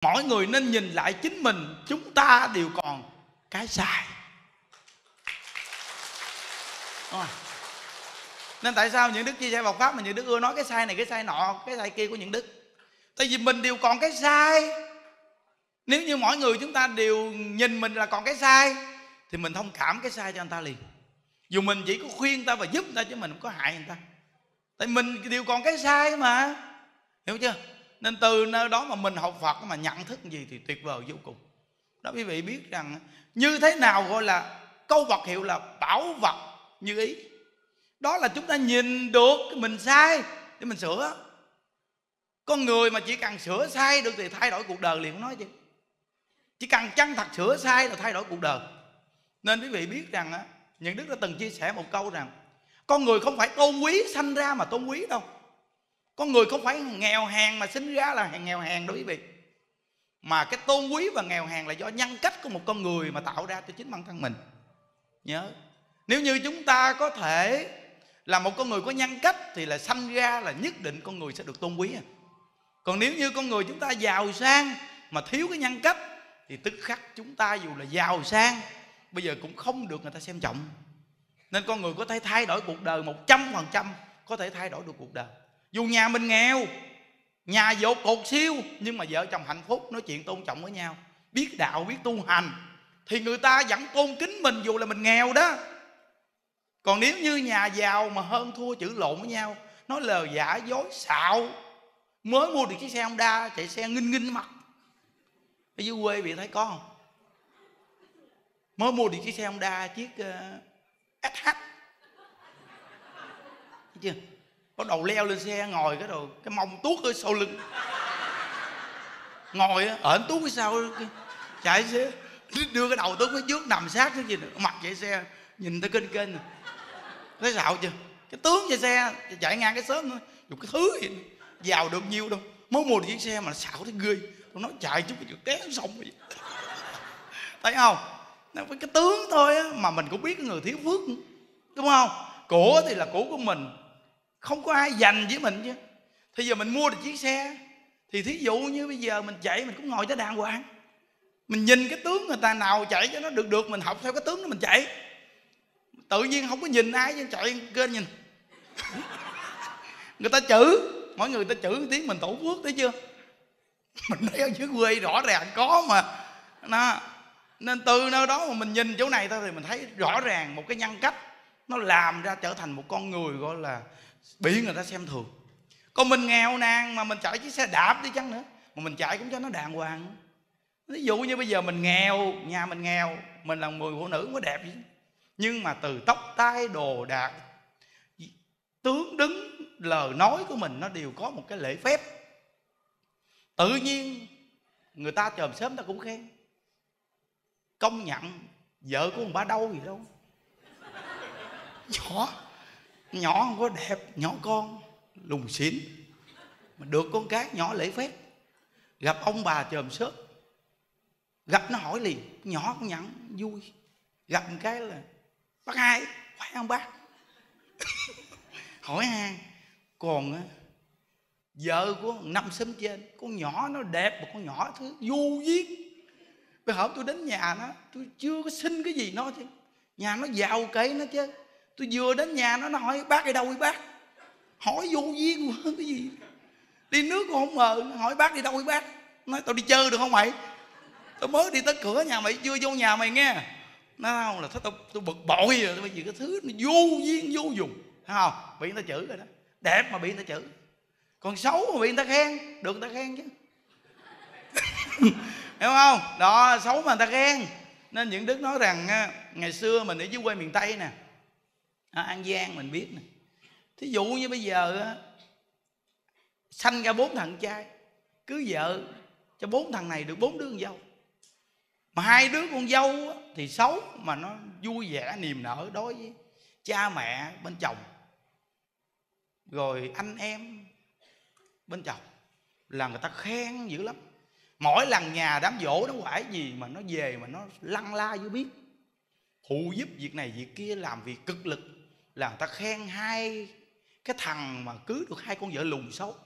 mỗi người nên nhìn lại chính mình, chúng ta đều còn cái sai. Đúng không? nên tại sao những đức chia sẻ bọc pháp mà những đức ưa nói cái sai này, cái sai nọ, cái sai kia của những đức? Tại vì mình đều còn cái sai. Nếu như mỗi người chúng ta đều nhìn mình là còn cái sai, thì mình thông cảm cái sai cho anh ta liền. Dù mình chỉ có khuyên ta và giúp ta chứ mình không có hại người ta. Tại mình đều còn cái sai mà. Hiểu chưa? Nên từ nơi đó mà mình học phật mà nhận thức gì thì tuyệt vời vô cùng. Đó, quý vị biết rằng như thế nào gọi là câu vật hiệu là bảo vật như ý. Đó là chúng ta nhìn được mình sai để mình sửa. Con người mà chỉ cần sửa sai được thì thay đổi cuộc đời liền nói chứ. Chỉ cần chân thật sửa sai là thay đổi cuộc đời. Nên quý vị biết rằng những đức đã từng chia sẻ một câu rằng, con người không phải tôn quý sanh ra mà tôn quý đâu con người không phải nghèo hèn mà sinh ra là nghèo hèn đâu quý vị. Mà cái tôn quý và nghèo hèn là do nhân cách của một con người mà tạo ra cho chính bản thân mình. Nhớ. Nếu như chúng ta có thể là một con người có nhân cách thì là sanh ra là nhất định con người sẽ được tôn quý à. còn nếu như con người chúng ta giàu sang mà thiếu cái nhân cách thì tức khắc chúng ta dù là giàu sang, bây giờ cũng không được người ta xem trọng. Nên con người có thể thay đổi cuộc đời một trăm phần trăm, có thể thay đổi được cuộc đời dù nhà mình nghèo nhà dột cột siêu nhưng mà vợ chồng hạnh phúc nói chuyện tôn trọng với nhau. Biết đạo biết tu hành thì người ta vẫn tôn kính mình dù là mình nghèo đó. Còn nếu như nhà giàu mà hơn thua chữ lộn với nhau nói lời giả dối xạo mới mua được chiếc xe Honda chạy xe nghinh nghinh mặt. Ở dưới quê bị thấy có không? Mới mua được chiếc xe Honda chiếc ờ, uh, SH Thấy chưa? Bắt đầu leo lên xe ngồi cái đầu cái mông tuốt ở sau lưng. Ngồi ở ờ, tuốt cái sau chạy xe đưa cái đầu tuốt phía trước nằm sát cái gì nữa mặt chạy xe nhìn tới kênh kênh. Thấy xạo chưa cái tướng chạy xe chạy ngang cái sớm thôi dùng cái thứ gì giàu được nhiêu đâu. Mới mua được chiếc xe mà xạo thấy ghê. Tôi nói chạy chút cái té xong vậy. Thấy không? Với cái tướng thôi á, mà mình cũng biết cái người thiếu phước đúng không? Của thì là của của mình không có ai dành với mình chứ. Thì giờ mình mua được chiếc xe, thì thí dụ như bây giờ mình chạy, mình cũng ngồi tới đàng hoàng. Mình nhìn cái tướng người ta nào chạy cho nó được được, mình học theo cái tướng đó mình chạy. Tự nhiên không có nhìn ai chứ chạy kênh nhìn. Người ta chữ mỗi người ta chữ tiếng, mình tổ quốc thấy chưa? Mình thấy ở dưới quê rõ ràng có mà. Nó, nên từ nơi đó mà mình nhìn chỗ này thôi thì mình thấy rõ ràng một cái nhân cách nó làm ra trở thành một con người, gọi là bị người ta xem thường. Còn mình nghèo nàn mà mình chạy chiếc xe đạp đi chăng nữa, mà mình chạy cũng cho nó đàng hoàng. Ví dụ như bây giờ mình nghèo, nhà mình nghèo, mình là người phụ nữ không có đẹp gì. Nhưng mà từ tóc, tai, đồ đạc, tướng đứng, lời nói của mình nó đều có một cái lễ phép. Tự nhiên, người ta chòm sớm ta cũng khen. Công nhận, vợ của ông ba đâu gì đâu. Nhỏ nhỏ không có đẹp, nhỏ con lùng xỉn. Mà được con cái nhỏ lễ phép. Gặp ông bà chòm sớm gặp nó hỏi liền, nhỏ cũng nhẫn vui. Gặp một cái là, bác hai, khỏe không bác? Hỏi han, còn á, vợ của năm xóm trên, con nhỏ nó đẹp mà con nhỏ thứ du duyên. Bây hôm tôi đến nhà nó, tôi chưa có xin cái gì nó chứ. Nhà nó giàu cây nó chứ tôi vừa đến nhà nó nó hỏi, bác đi đâu đi bác? Hỏi vô duyên quá cái gì? Đi nước cũng không ngờ hỏi, bác đi đâu đi bác? Nói, tao đi chơi được không mày? Tao mới đi tới cửa nhà mày, chưa vô nhà mày nghe. Nó không là tao tôi bực bội rồi bây giờ cái thứ nó vô duyên, vô dùng. Thấy không? Bị người ta chửi rồi đó. Đẹp mà bị người ta chửi. Còn xấu mà bị người ta khen, được người ta khen chứ. Hiểu không? Đó, xấu mà người ta khen. Nên những đức nói rằng ngày xưa mình ở dưới quê miền tây nè à, an giang mình biết nè. Thí dụ như bây giờ sanh ra bốn thằng trai cứ vợ cho bốn thằng này được bốn đứa con dâu. Mà hai đứa con dâu thì xấu mà nó vui vẻ niềm nở đối với cha mẹ bên chồng. Rồi anh em bên chồng là người ta khen dữ lắm. Mỗi lần nhà đám dỗ nó quải gì mà nó về mà nó lăn la vô biết. Phụ giúp việc này việc kia làm việc cực lực là người ta khen hai cái thằng mà cưới được hai con vợ lùn xấu.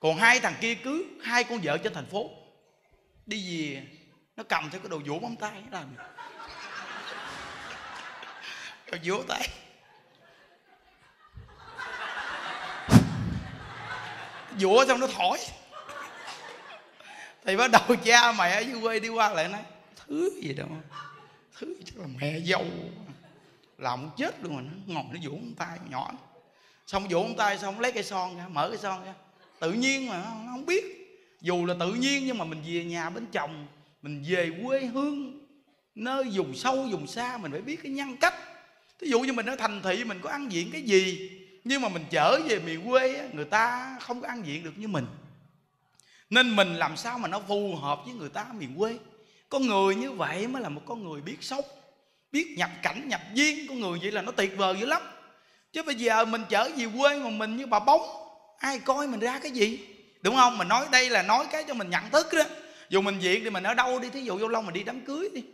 Còn hai thằng kia cứ hai con vợ trên thành phố. Đi về, nó cầm theo cái đồ vỗ móng tay, nó làm đồ vỗ tay. Vỗ xong nó thổi. Thì bắt đầu cha mẹ ở dưới quê đi qua lại nói, thứ gì đâu thứ chắc là mẹ dâu. Làm chết luôn mà nó ngồi nó vỗ móng tay nhỏ. Xong vỗ móng tay xong lấy cây son ra, mở cây son ra. Tự nhiên mà nó không biết. Dù là tự nhiên nhưng mà mình về nhà bên chồng, mình về quê hương, nơi vùng sâu, vùng xa, mình phải biết cái nhân cách. Ví dụ như mình ở thành thị, mình có ăn diện cái gì, nhưng mà mình trở về miền quê người ta không có ăn diện được như mình. Nên mình làm sao mà nó phù hợp với người ta miền quê? Con người như vậy mới là một con người biết sống biết nhập cảnh, nhập duyên con người vậy là nó tuyệt vời dữ lắm. Chứ bây giờ mình trở về quê mà mình như bà bóng, ai coi mình ra cái gì? Đúng không? Mình nói đây là nói cái cho mình nhận thức đó. Dù mình diện thì mình ở đâu đi, thí dụ vô lâu mình đi đám cưới đi,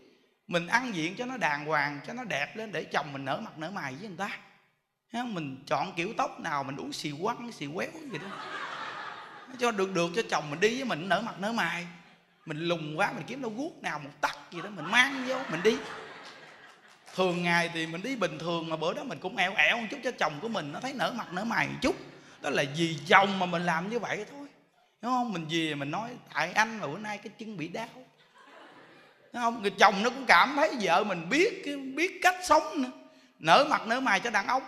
mình ăn diện cho nó đàng hoàng, cho nó đẹp lên để chồng mình nở mặt nở mày với người ta. Mình chọn kiểu tóc nào mình uống xì quăng, xì quéo gì đó. Cho được được cho chồng mình đi với mình nở mặt nở mày mình lùng quá, mình kiếm đâu guốc nào, một tắc gì đó, mình mang vô, mình đi. Thường ngày thì mình đi bình thường mà bữa đó mình cũng eo ẻo một chút cho chồng của mình, nó thấy nở mặt nở mày một chút. Đó là vì chồng mà mình làm như vậy thôi. Đúng không? Mình về mình nói, tại anh mà bữa nay cái chân bị đau. Đúng không? Người chồng nó cũng cảm thấy vợ mình biết biết cách sống nữa. Nở mặt nở mày cho đàn ông.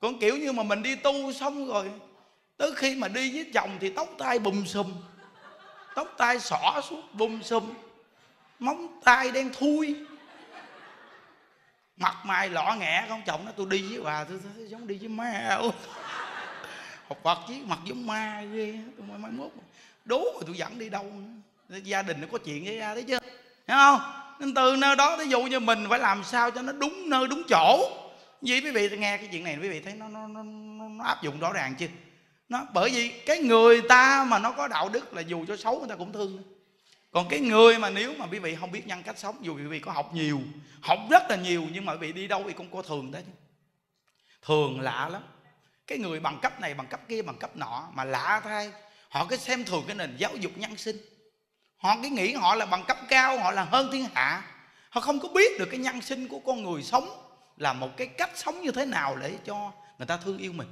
Còn kiểu như mà mình đi tu xong rồi, tới khi mà đi với chồng thì tóc tai bùm xùm tóc tai xỏ xuống bùm xùm móng tay đen thui. Mặt mày lọ nghẹ không chồng nó tôi đi với bà tôi thấy giống đi với ma. Học Phật chứ mặt giống ma ghê tôi mai mai mốt. Đố mà tôi dẫn đi đâu nữa. Gia đình nó có chuyện với ra đấy chứ hiểu không? Nên từ nơi đó ví dụ như mình phải làm sao cho nó đúng nơi đúng chỗ. Vì quý vị nghe cái chuyện này quý vị thấy nó nó, nó, nó áp dụng rõ ràng chưa? Nó, bởi vì cái người ta mà nó có đạo đức là dù cho xấu người ta cũng thương. Còn cái người mà nếu mà quý vị không biết nhân cách sống, dù quý vị có học nhiều, học rất là nhiều nhưng mà quý vị đi đâu thì cũng có thường đấy. Thường lạ lắm. Cái người bằng cấp này, bằng cấp kia, bằng cấp nọ mà lạ thay. Họ cứ xem thường cái nền giáo dục nhân sinh. Họ cứ nghĩ họ là bằng cấp cao, họ là hơn thiên hạ. Họ không có biết được cái nhân sinh của con người sống là một cái cách sống như thế nào để cho người ta thương yêu mình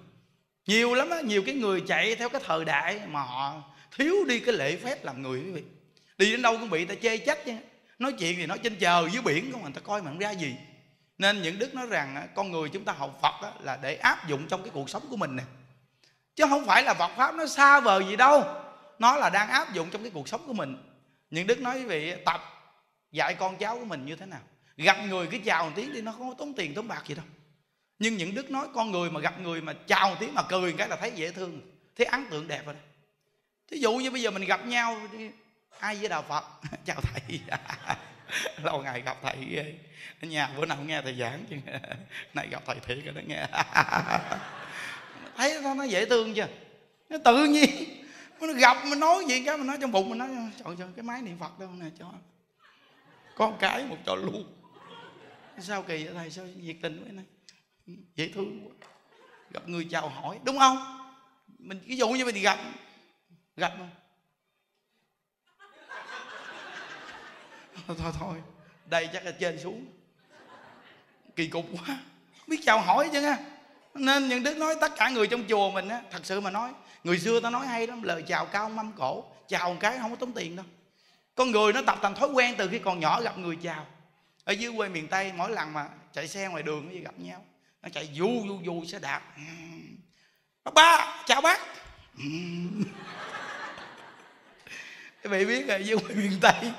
nhiều lắm á, nhiều cái người chạy theo cái thời đại mà họ thiếu đi cái lễ phép làm người, quý vị. Đi đến đâu cũng bị ta chê trách chứ nói chuyện thì nói trên trời, dưới biển không à, người ta coi mà không ra gì. Nên những đức nói rằng con người chúng ta học phật là để áp dụng trong cái cuộc sống của mình nè. Chứ không phải là Phật pháp nó xa vời gì đâu. Nó là đang áp dụng trong cái cuộc sống của mình. Những đức nói quý vị tập dạy con cháu của mình như thế nào. Gặp người cứ chào một tiếng đi, nó không có tốn tiền, tốn bạc gì đâu nhưng những đức nói con người mà gặp người mà chào tiếng mà cười cái là thấy dễ thương thấy ấn tượng đẹp rồi thí dụ như bây giờ mình gặp nhau ai với đạo phật? Chào thầy. Lâu ngày gặp thầy ghê. Ở nhà bữa nào nghe thầy giảng chứ. Này gặp thầy thiệt rồi đó nghe. Thấy nó, nó dễ thương chưa? Nó tự nhiên. Nó gặp mình nói gì cái mình nói trong bụng mình nói trời trời cái máy niệm phật đâu nè cho con cái một cho luôn. Sao kỳ vậy thầy? Sao nhiệt tình với này dễ thương quá. Gặp người chào hỏi, đúng không? Mình ví dụ như mình gặp gặp mà. Thôi thôi thôi đây chắc là trên xuống. Kỳ cục quá. Biết chào hỏi chứ nha. Nên những đức nói tất cả người trong chùa mình á, thật sự mà nói, người xưa ta nói hay lắm, lời chào cao mâm cổ, chào một cái không có tốn tiền đâu. Con người nó tập thành thói quen từ khi còn nhỏ gặp người chào. Ở dưới quê miền tây, mỗi lần mà chạy xe ngoài đường gì gặp nhau nó chạy vu vu vu xe đạp. Ừ. Bác ba, chào bác. Ừ. Các vị biết rồi dưới quê miền tây.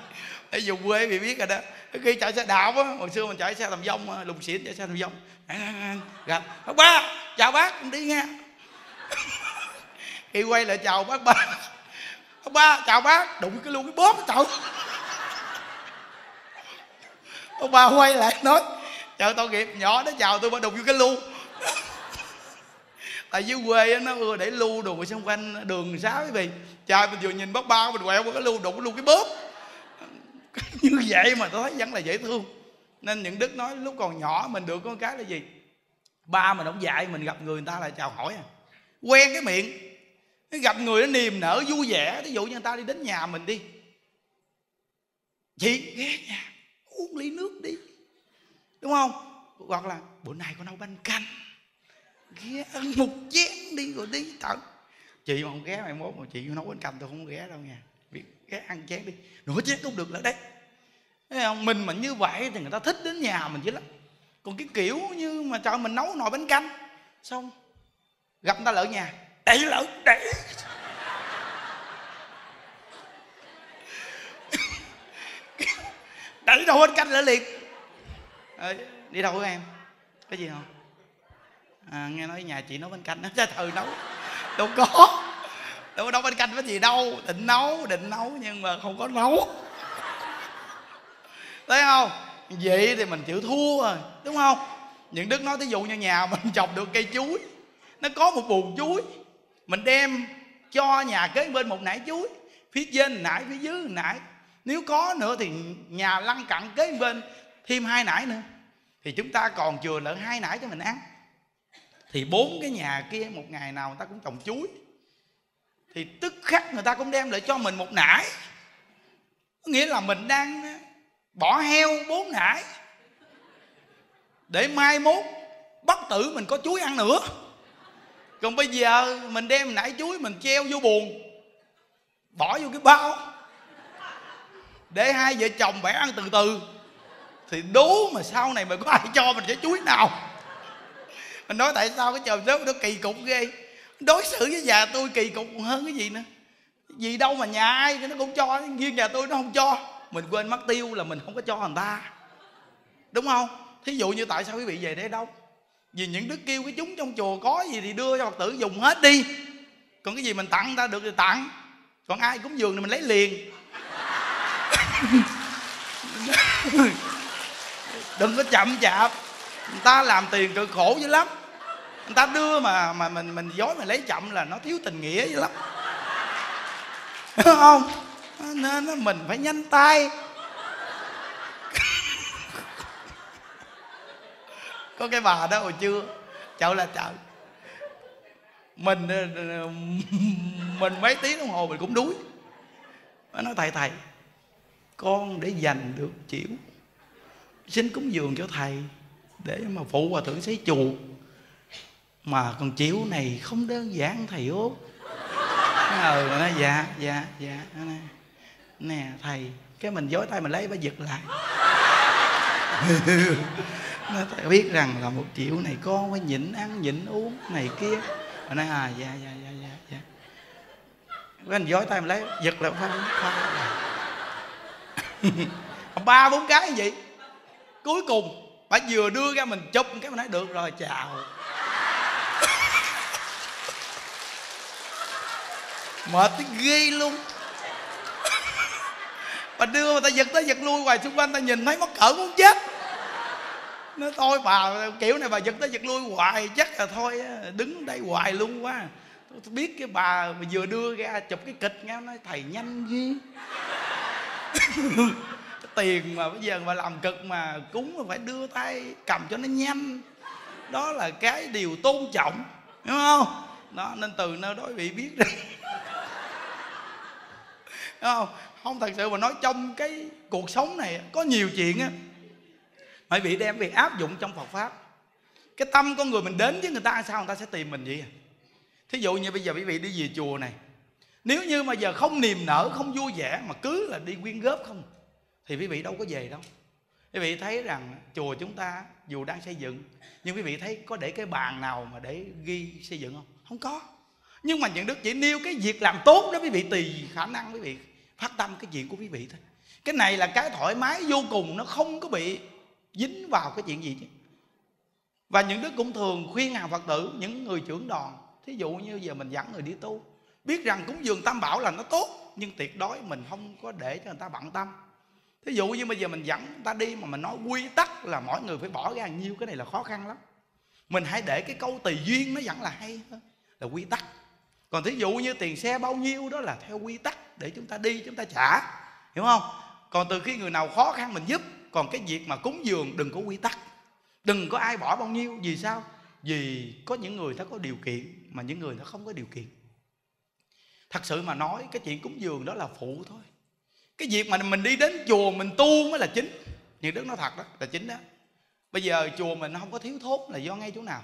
Ở vùng quê bị biết rồi đó. Khi chạy xe đạp á, hồi xưa mình chạy xe làm vong lùng xỉn chạy xe làm vong. Gặp, bác ba, chào bác đi nghe. Khi quay lại chào bác ba. Bác ba, chào bác. Đụng cái luôn cái bóp trời. Ông ba quay lại nói chào tội nghiệp. Nhỏ nó chào tôi bắt đụng vô cái lu. Tại dưới quê nó ưa để lu đồ xung quanh đường xá quý vị. Trời mình vừa nhìn bác ba mình quẹo qua cái lu đụng luôn cái bóp. Như vậy mà tôi thấy vẫn là dễ thương. Nên những đức nói lúc còn nhỏ mình được con cái là gì? Ba mình không dạy mình gặp người người ta là chào hỏi à. Quen cái miệng. Gặp người nó niềm nở vui vẻ. Ví dụ như người ta đi đến nhà mình đi. Chị ghé nhà uống ly nước đi đúng không? Hoặc là, bữa nay con nấu bánh canh. Ghé ăn một chén đi rồi đi tận chị mà không ghé mai mốt mà chị nấu bánh canh, tôi không ghé đâu nha. Biết ghé ăn chén đi. Nửa chén cũng được là đấy. Thấy không? mình mà như vậy thì người ta thích đến nhà mình chứ lắm. Còn cái kiểu như mà cho mình nấu nồi bánh canh, xong gặp người ta lỡ nhà đẩy lỡ đẩy đẩy đâu bánh canh lỡ liền à, đi đâu với em? Cái gì không à, nghe nói nhà chị nấu bánh canh đó thời nấu. Đâu có. Đâu có nấu bánh canh với gì đâu. Định nấu định nấu nhưng mà không có nấu. Thấy không? Vậy thì mình chịu thua rồi đúng không? Những đức nói thí dụ như nhà mình trồng được cây chuối nó có một buồng chuối. Mình đem cho nhà kế bên một nải chuối phía trên nải phía dưới nải. Nếu có nữa thì nhà lăn cặn kế bên thêm hai nải nữa. Thì chúng ta còn chừa lợn hai nải cho mình ăn. Thì bốn cái nhà kia một ngày nào người ta cũng trồng chuối. Thì tức khắc người ta cũng đem lại cho mình một nải. Nghĩa là mình đang bỏ heo bốn nải. Để mai mốt bắt tử mình có chuối ăn nữa. Còn bây giờ mình đem nải chuối mình treo vô buồn bỏ vô cái bao. Để hai vợ chồng bẻ ăn từ từ thì đố mà sau này mà có ai cho mình trái chuối nào? Mình nói tại sao cái trời đất nó kỳ cục ghê? Đối xử với nhà tôi kỳ cục hơn cái gì nữa. Gì đâu mà nhà ai nó cũng cho, riêng nhà tôi nó không cho. Mình quên mất tiêu là mình không có cho người ta. Đúng không? Thí dụ như tại sao quý vị về đây đâu? Vì những đứa kêu cái chúng trong chùa có gì thì đưa cho phật tử dùng hết đi. Còn cái gì mình tặng người ta được thì tặng. Còn ai cúng dường thì mình lấy liền. đừng có chậm chạp. Người ta làm tiền cực khổ dữ lắm. Người ta đưa mà mà mình mình dối mà lấy chậm là nó thiếu tình nghĩa dữ lắm. Đúng không? Nên mình phải nhanh tay. Có cái bà đó hồi chưa? Chợ là chợ. Mình ờ, ờ, mình mấy tiếng đồng hồ mình cũng đuối. Nó nói, thầy thầy, con để dành được chịu xin cúng dường cho thầy để mà phụ hòa thượng sấy chùa. Mà còn chiếu này không đơn giản, thầy út. Ờ nó nói dạ dạ dạ nè. Nè, thầy, cái mình dối tay mình lấy, bà giật lại. Nó thầy biết rằng là một triệu này con phải nhịn ăn, nhịn uống này kia. Nó nói à dạ dạ dạ dạ dạ. Cái anh dối tay mình lấy, giật lại phải ba bốn cái vậy cuối cùng bà vừa đưa ra mình chụp cái mình nói, được rồi, chào. Mệt tới ghê luôn. Bà đưa mà ta giật tới giật lui hoài, xung quanh ta nhìn thấy mắc cỡ muốn chết. Nó thôi bà, kiểu này bà giật tới giật lui hoài, chắc là thôi đứng đây hoài luôn quá. Tôi biết cái bà mà vừa đưa ra chụp cái kịch nghe nói, thầy nhanh ghê. tiền mà bây giờ mà làm cực mà cúng mà phải đưa tay cầm cho nó nhanh. Đó là cái điều tôn trọng đúng không? Đó, nên từ nơi đó bị biết rồi. Không? Không, thật sự mà nói trong cái cuộc sống này có nhiều chuyện á, phải bị đem việc áp dụng trong Phật pháp. Cái tâm con người mình đến với người ta sao người ta sẽ tìm mình vậy à? thí dụ như bây giờ quý vị đi về chùa này, nếu như mà giờ không niềm nở, không vui vẻ mà cứ là đi quyên góp không? Thì quý vị đâu có về đâu. Quý vị thấy rằng chùa chúng ta dù đang xây dựng, nhưng quý vị thấy có để cái bàn nào mà để ghi xây dựng không? Không có. Nhưng mà những đức chỉ nêu cái việc làm tốt đó quý vị, tùy khả năng quý vị phát tâm cái chuyện của quý vị thôi. Cái này là cái thoải mái vô cùng, nó không có bị dính vào cái chuyện gì chứ. Và những đức cũng thường khuyên hàng phật tử, những người trưởng đoàn, thí dụ như giờ mình dẫn người đi tu, biết rằng cúng dường tam bảo là nó tốt, nhưng tuyệt đối mình không có để cho người ta bận tâm thí dụ như bây giờ mình dẫn người ta đi mà mình nói quy tắc là mỗi người phải bỏ ra nhiêu cái này là khó khăn lắm. Mình hãy để cái câu tùy duyên nó vẫn là hay hơn, là quy tắc. Còn thí dụ như tiền xe bao nhiêu đó là theo quy tắc để chúng ta đi, chúng ta trả, hiểu không? Còn từ khi người nào khó khăn mình giúp, còn cái việc mà cúng dường đừng có quy tắc. Đừng có ai bỏ bao nhiêu, vì sao? Vì có những người ta có điều kiện mà những người ta không có điều kiện. Thật sự mà nói, cái chuyện cúng dường đó là phụ thôi cái việc mà mình đi đến chùa mình tu mới là chính. Những đức nói thật đó, là chính đó. Bây giờ chùa mình không có thiếu thốn là do ngay chỗ nào?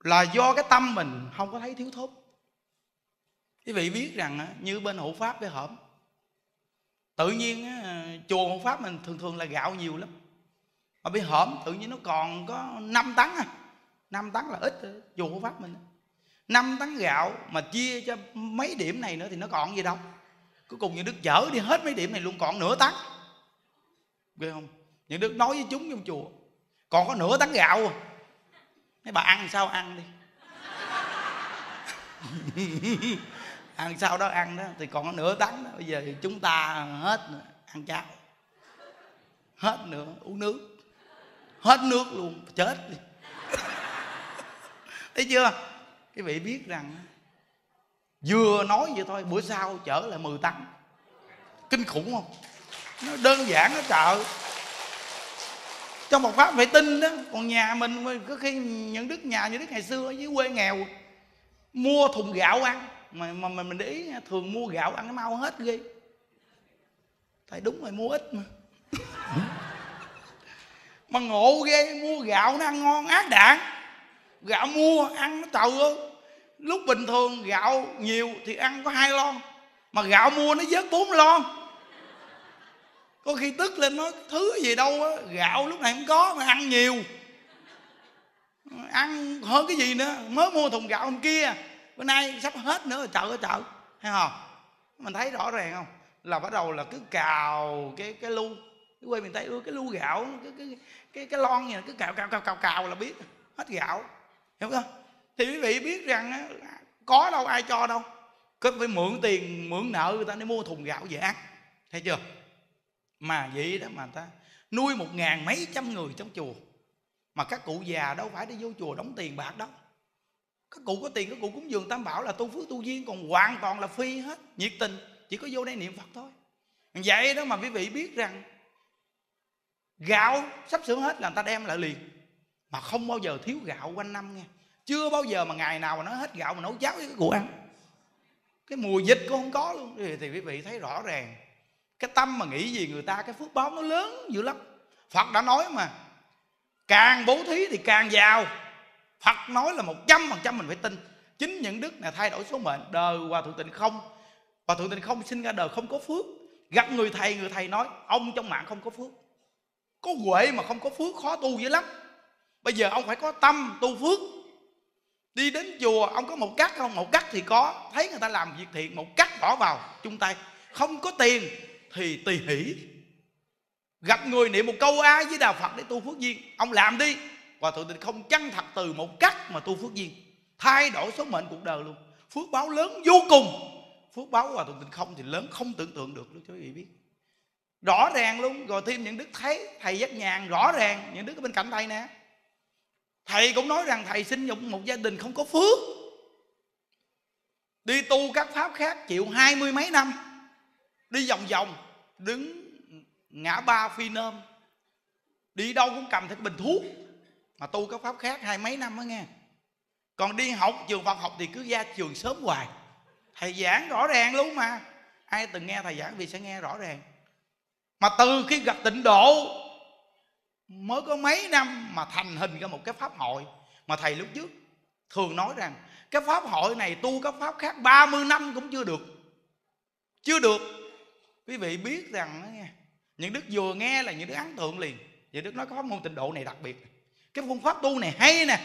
Là do cái tâm mình không có thấy thiếu thốn. Quý vị biết rằng như bên hộ pháp với hổm, tự nhiên chùa hộ pháp mình thường thường là gạo nhiều lắm. Mà bị hổm tự nhiên nó còn có 5 tấn à. 5 tấn là ít chùa hộ pháp mình 5 tấn gạo mà chia cho mấy điểm này nữa thì nó còn gì đâu cuối cùng những đức chở đi hết mấy điểm này luôn, còn nửa tấn ghê không? Những đức nói với chúng trong chùa, còn có nửa tấn gạo à? Mấy bà ăn sao ăn đi. Ăn sau đó ăn đó, thì còn có nửa tấn đó. Bây giờ thì chúng ta hết nữa, ăn cháo. Hết nữa, uống nước. Hết nước luôn, chết đi. Thấy chưa? Quý vị biết rằng vừa nói vậy thôi, bữa sau trở lại 10 tấn. Kinh khủng không? Nó đơn giản, nó trợ. Trong một pháp phải tin đó, còn nhà mình có khi những đức nhà như đức ngày xưa ở dưới quê nghèo, mua thùng gạo ăn. Mà mà mình mình để ý thường mua gạo ăn nó mau hết ghê. Tại đúng rồi, mua ít mà. Mà ngộ ghê, mua gạo nó ăn ngon, ác đạn gạo mua, ăn nó trời ơi lúc bình thường gạo nhiều thì ăn có hai lon, mà gạo mua nó vớt bốn lon. Có khi tức lên nói, thứ gì đâu á, gạo lúc này không có mà ăn nhiều. Ăn hơn cái gì nữa, mới mua thùng gạo hôm kia. Bữa nay sắp hết nữa chợ ở chợ hay không? Mình thấy rõ ràng không? Là bắt đầu là cứ cào cái cái lu, cái quê miền tây ưa cái lu gạo, cái cái cái cái lon gì cứ cào cào cào cào cào là biết, hết gạo. Hiểu không? Thì quý vị biết rằng có đâu ai cho đâu. Cứ phải mượn tiền, mượn nợ người ta để mua thùng gạo về ăn, thấy chưa? Mà vậy đó mà ta nuôi một ngàn mấy trăm người trong chùa. Mà các cụ già đâu phải đi vô chùa đóng tiền bạc đâu. Các cụ có tiền, các cụ cúng dường. Tam bảo là tu phước tu duyên, còn hoàn toàn là phi hết, nhiệt tình. Chỉ có vô đây niệm phật thôi. Vậy đó mà quý vị biết rằng, gạo sắp sửa hết là người ta đem lại liền. Mà không bao giờ thiếu gạo quanh năm nghe chưa bao giờ mà ngày nào mà nó hết gạo mà nấu cháo với cái cụ ăn. Cái mùa dịch cũng không có luôn. Thì, thì quý vị thấy rõ ràng. Cái tâm mà nghĩ gì người ta cái phước báo nó lớn dữ lắm. Phật đã nói mà càng bố thí thì càng giàu. Phật nói là một trăm phần trăm mình phải tin. Chính những đức này thay đổi số mệnh. Đời hòa thượng tịnh không hòa thượng tịnh không sinh ra đời không có phước. Gặp người thầy người thầy nói ông trong mạng không có phước. Có huệ mà không có phước khó tu dữ lắm. Bây giờ ông phải có tâm tu phước đi đến chùa, ông có một cắt không? Một cắt thì có. Thấy người ta làm việc thiện, một cắt bỏ vào, chung tay. Không có tiền thì tùy hỷ. Gặp người niệm một câu a với đạo phật để tu phước duyên, ông làm đi. Và thượng tịnh không chân thật từ một cắt mà tu phước duyên. Thay đổi số mệnh cuộc đời luôn. Phước báo lớn vô cùng. Phước báo và thượng tịnh không thì lớn, không tưởng tượng được luôn cho quý vị biết. Rõ ràng luôn, rồi thêm những đức thấy thầy giác nhàn rõ ràng. Những đức ở bên cạnh thầy nè thầy cũng nói rằng thầy sinh nhục một gia đình không có phước. Đi tu các pháp khác chịu hai mươi mấy năm. Đi vòng vòng, đứng ngã ba phi nôm. Đi đâu cũng cầm theo bình thuốc. Mà tu các pháp khác hai mấy năm đó nghe. Còn đi học, trường Phật học thì cứ ra trường sớm hoài. Thầy giảng rõ ràng luôn mà. Ai từng nghe thầy giảng vì sẽ nghe rõ ràng. Mà từ khi gặp tịnh độ mới có mấy năm mà thành hình ra một cái pháp hội mà thầy lúc trước thường nói rằng, cái pháp hội này tu các pháp khác 30 năm cũng chưa được. Chưa được. Quý vị biết rằng những đức vừa nghe là những đức ấn tượng liền. Những đức nói cái pháp môn tịnh độ này đặc biệt. Cái phương pháp tu này hay nè.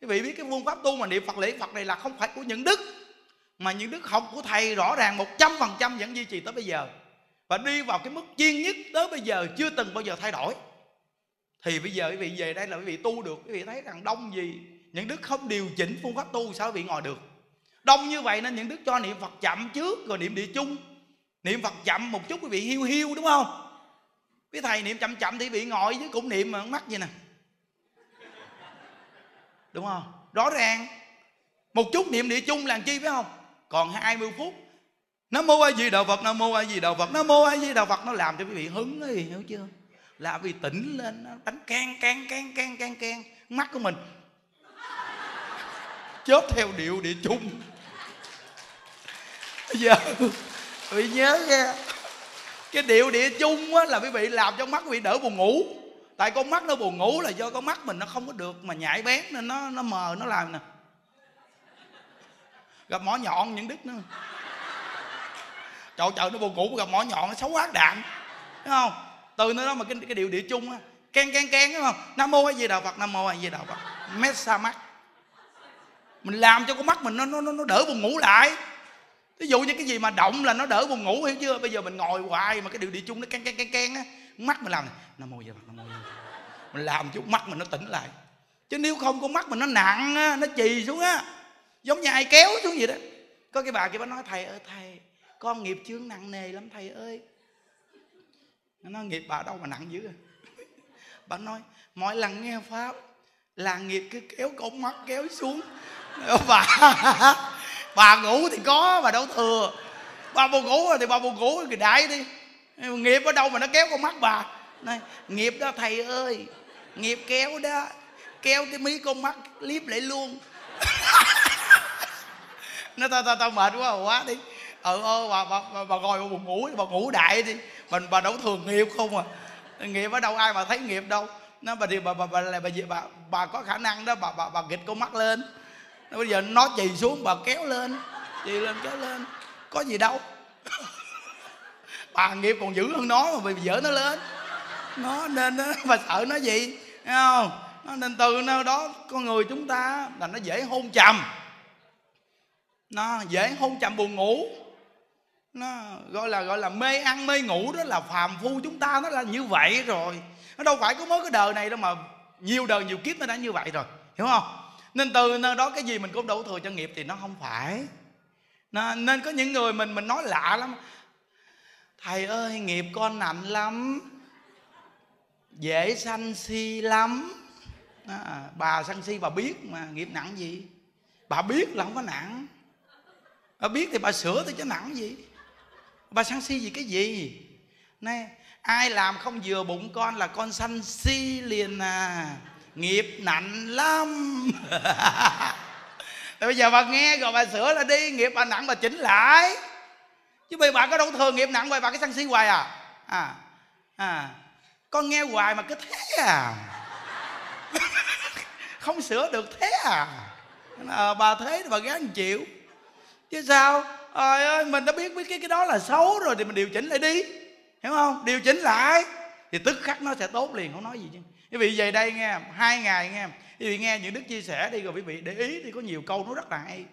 Quý vị biết cái phương pháp tu mà niệm phật lễ phật này là không phải của những đức, mà những đức học của thầy rõ ràng một trăm phần trăm vẫn duy trì tới bây giờ. Và đi vào cái mức chuyên nhất tới bây giờ chưa từng bao giờ thay đổi thì bây giờ quý vị về đây là quý vị tu được. Quý vị thấy rằng đông gì, những đức không điều chỉnh phương pháp tu sao quý vị ngồi được? Đông như vậy nên những đức cho niệm phật chậm trước rồi niệm địa chung. Niệm phật chậm một chút quý vị hiu hiu, đúng không? Cái thầy niệm chậm chậm thì bị ngồi với cũng niệm mà mắt vậy nè. Đúng không? Rõ ràng. Một chút niệm địa chung làm chi phải không? Còn 20 phút. Nó mô ai gì đạo phật nó mô ai gì đạo phật nó mô ai gì đạo phật, nó làm cho quý vị hứng ấy, hiểu chưa? Là vì tỉnh lên nó đánh can can can can can can. Mắt của mình. Chớp theo điệu địa chung. Bây giờ bị nhớ nghe cái điệu địa chung á là quý vị làm cho mắt quý vị đỡ buồn ngủ. Tại con mắt nó buồn ngủ là do con mắt mình nó không có được mà nhạy bén nên nó nó mờ, nó làm nè. Gặp mỏ nhọn những đứt nữa. Trời trời, nó buồn ngủ gặp mỏ nhọn nó xấu ác đạn. Đúng không? Từ nơi đó mà cái cái điệu địa chung á ken ken ken đúng không? Nam mô a di đà phật, nam mô a di đà phật. Mét xa mắt. Mình làm cho con mắt mình nó nó nó đỡ buồn ngủ lại. Ví dụ như cái gì mà động là nó đỡ buồn ngủ, hiểu chưa? Bây giờ mình ngồi hoài mà cái điều địa chung nó ken ken ken ken á, mắt mình làm này, nam mô a di đà phật, nam mô a di đà phật. Mình làm chút mắt mình nó tỉnh lại. Chứ nếu không con mắt mình nó nặng á, nó chì xuống á, giống như ai kéo xuống vậy đó. Có cái bà kia bà nói, thầy ơi, thầy, con nghiệp chướng nặng nề lắm, thầy ơi nó nói, nghiệp bà đâu mà nặng dữ à? bà nói mỗi lần nghe pháp là nghiệp cứ kéo con mắt kéo xuống. Bà bà ngủ thì có mà đâu thừa. Bà buồn ngủ thì bà buồn ngủ thì đại đi. Nghiệp ở đâu mà nó kéo con mắt bà? Nói, nghiệp đó thầy ơi, nghiệp kéo đó, kéo cái mí con mắt liếp lại luôn. Nó tao tao tao mệt quá à, quá đi ờ ơ bà bà bà, bà ngồi bà buồn ngủ bà ngủ đại đi. Bà bà đâu thường nghiệp không à. Nghiệp ở đâu ai mà thấy nghiệp đâu. Nó bà thì bà bà bà bà, bà, bà, bà có khả năng đó bà bà bà nghịch con mắt lên. Nó bây giờ nó chì xuống bà kéo lên. Chì lên kéo lên. Có gì đâu. Bà nghiệp còn dữ hơn nó mà bị dở nó lên. Nó nên bà sợ nó gì thấy không? Nó nên từ nơi đó con người chúng ta là nó dễ hôn trầm. Nó dễ hôn trầm buồn ngủ nó gọi là gọi là mê ăn mê ngủ đó là phàm phu chúng ta nó là như vậy rồi. Nó đâu phải có mới cái đời này đâu mà nhiều đời nhiều kiếp nó đã như vậy rồi hiểu không? Nên từ nơi đó cái gì mình cũng đổ thừa cho nghiệp thì nó không phải. Nên có những người mình mình nói lạ lắm. Thầy ơi nghiệp con nặng lắm. Dễ sanh si lắm. À, bà sanh si bà biết mà nghiệp nặng gì? Bà biết là không có nặng. Bà biết thì bà sửa thì chứ nặng gì? Bà sân si vì cái gì? Này ai làm không vừa bụng con là con sanh si liền à. Nghiệp nặng lắm. Bây giờ bà nghe rồi bà sửa là đi nghiệp bà nặng bà chỉnh lại. Chứ bây bà có đâu thường nghiệp nặng vậy bà cái sân si hoài à? À à. Con nghe hoài mà cứ thế à. Không sửa được thế à. À, bà thế thì bà gán chịu. Chứ sao? Trời ơi mình đã biết biết cái cái đó là xấu rồi thì mình điều chỉnh lại đi. Hiểu không? Điều chỉnh lại. Thì tức khắc nó sẽ tốt liền không nói gì chứ. Quý vị về đây nghe hai ngày nghe. Quý vị nghe những đức chia sẻ đi rồi quý vị để ý thì có nhiều câu nó rất là hay.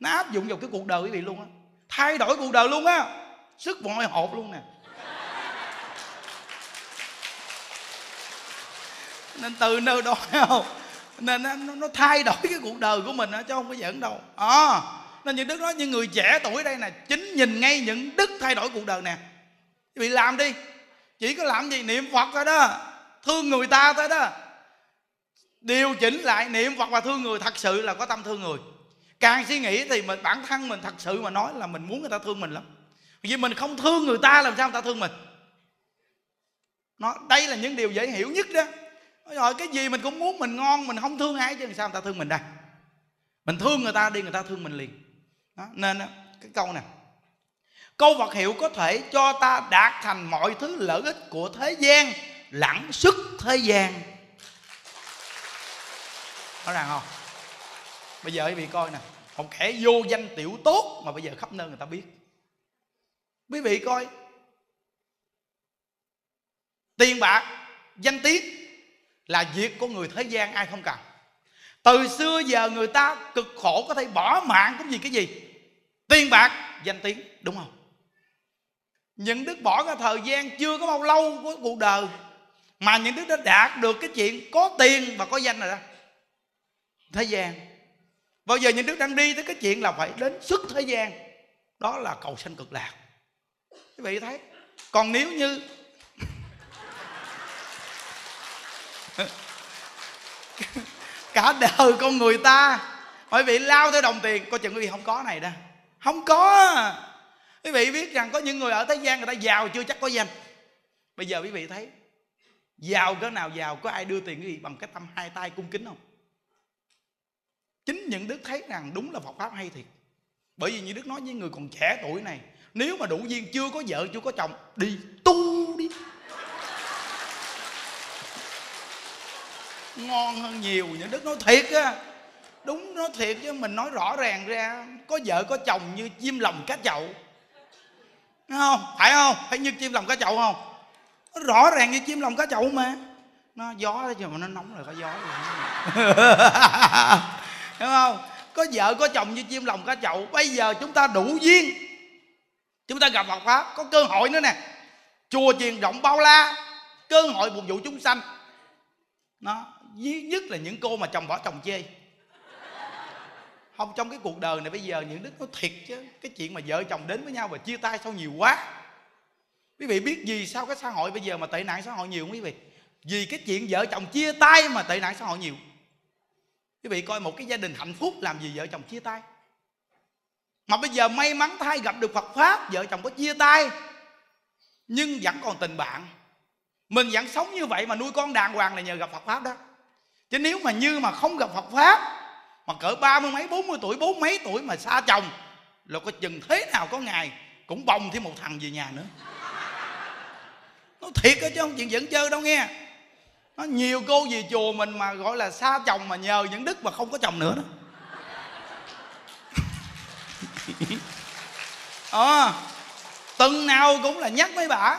Nó áp dụng vào cái cuộc đời quý vị luôn á. Thay đổi cuộc đời luôn á. Sức mọi hộp luôn nè. Nên từ nơi đó không? Nên nó, nó thay đổi cái cuộc đời của mình đó, chứ không có giỡn đâu. À, nên những đức nói những người trẻ tuổi đây nè, chính nhìn ngay những đức thay đổi cuộc đời nè. Quý làm đi. Chỉ có làm gì? Niệm phật thôi đó. Thương người ta thôi đó. Điều chỉnh lại niệm phật và thương người, thật sự là có tâm thương người. Càng suy nghĩ thì mình, bản thân mình thật sự mà nói là mình muốn người ta thương mình lắm. Vì mình không thương người ta làm sao người ta thương mình? Nó, đây là những điều dễ hiểu nhất đó. Rồi, cái gì mình cũng muốn, mình ngon, mình không thương ai chứ, làm sao người ta thương mình đây? Mình thương người ta đi, người ta thương mình liền đó, nên cái câu này. Câu vật hiệu có thể cho ta đạt thành mọi thứ lợi ích của thế gian lãng sức thế gian. Rõ ràng không? Bây giờ quý vị coi nè một kẻ vô danh tiểu tốt mà bây giờ khắp nơi người ta biết. Quý vị coi. Tiền bạc danh tiếng là việc của người thế gian ai không cần? Từ xưa giờ người ta cực khổ có thể bỏ mạng cũng vì cái gì? Tiền bạc, danh tiếng, đúng không? Những đức bỏ ra thời gian chưa có bao lâu của cuộc đời mà những đức đã đạt được cái chuyện có tiền và có danh rồi đó thế gian. Bao giờ những đức đang đi tới cái chuyện là phải đến xuất thế gian, đó là cầu sanh cực lạc. Quý vị thấy? Còn nếu như cả đời con người ta. Bởi vị lao theo đồng tiền. Coi chừng quý vị không có này đâu không có. Quý vị biết rằng có những người ở thế gian người ta giàu chưa chắc có danh. Bây giờ quý vị thấy. Giàu cỡ nào giàu? Có ai đưa tiền quý vị bằng cái tâm hai tay cung kính không? Chính những đức thấy rằng đúng là Phật pháp hay thiệt. Bởi vì như đức nói với người còn trẻ tuổi này, nếu mà đủ duyên, chưa có vợ, chưa có chồng, đi tu đi ngon hơn nhiều những đức nói thiệt á. Đúng nói thiệt chứ mình nói rõ ràng ra. Có vợ có chồng như chim lòng cá chậu. Đúng không? Phải không? Phải như chim lòng cá chậu không? Nó rõ ràng như chim lòng cá chậu mà. Nó gió đó chứ mà nó nóng rồi, có gió rồi đúng không? Có vợ có chồng như chim lòng cá chậu. Bây giờ chúng ta đủ duyên. Chúng ta gặp Phật pháp. Có cơ hội nữa nè. Chùa chiền rộng bao la. Cơ hội phục vụ chúng sanh. Nó nhất là những cô mà chồng bỏ chồng chê. Không, trong cái cuộc đời này bây giờ những đức nó thiệt chứ. Cái chuyện mà vợ chồng đến với nhau và chia tay sao nhiều quá. Quý vị biết gì sao cái xã hội bây giờ mà tệ nạn xã hội nhiều không quý vị? Vì cái chuyện vợ chồng chia tay mà tệ nạn xã hội nhiều. Quý vị coi một cái gia đình hạnh phúc làm gì vợ chồng chia tay? Mà bây giờ may mắn thay gặp được Phật pháp, vợ chồng có chia tay, nhưng vẫn còn tình bạn. Mình vẫn sống như vậy mà nuôi con đàng hoàng là nhờ gặp Phật pháp đó chứ nếu mà như mà không gặp Phật pháp mà cỡ ba mươi mấy bốn mươi tuổi bốn mấy tuổi mà xa chồng là có chừng thế nào có ngày cũng bồng thêm một thằng về nhà nữa. Nó thiệt đó chứ không chuyện dẫn chơi đâu nghe. Nó nhiều cô về chùa mình mà gọi là xa chồng mà nhờ những đức mà không có chồng nữa đó. À, từng nào cũng là nhắc mấy bà.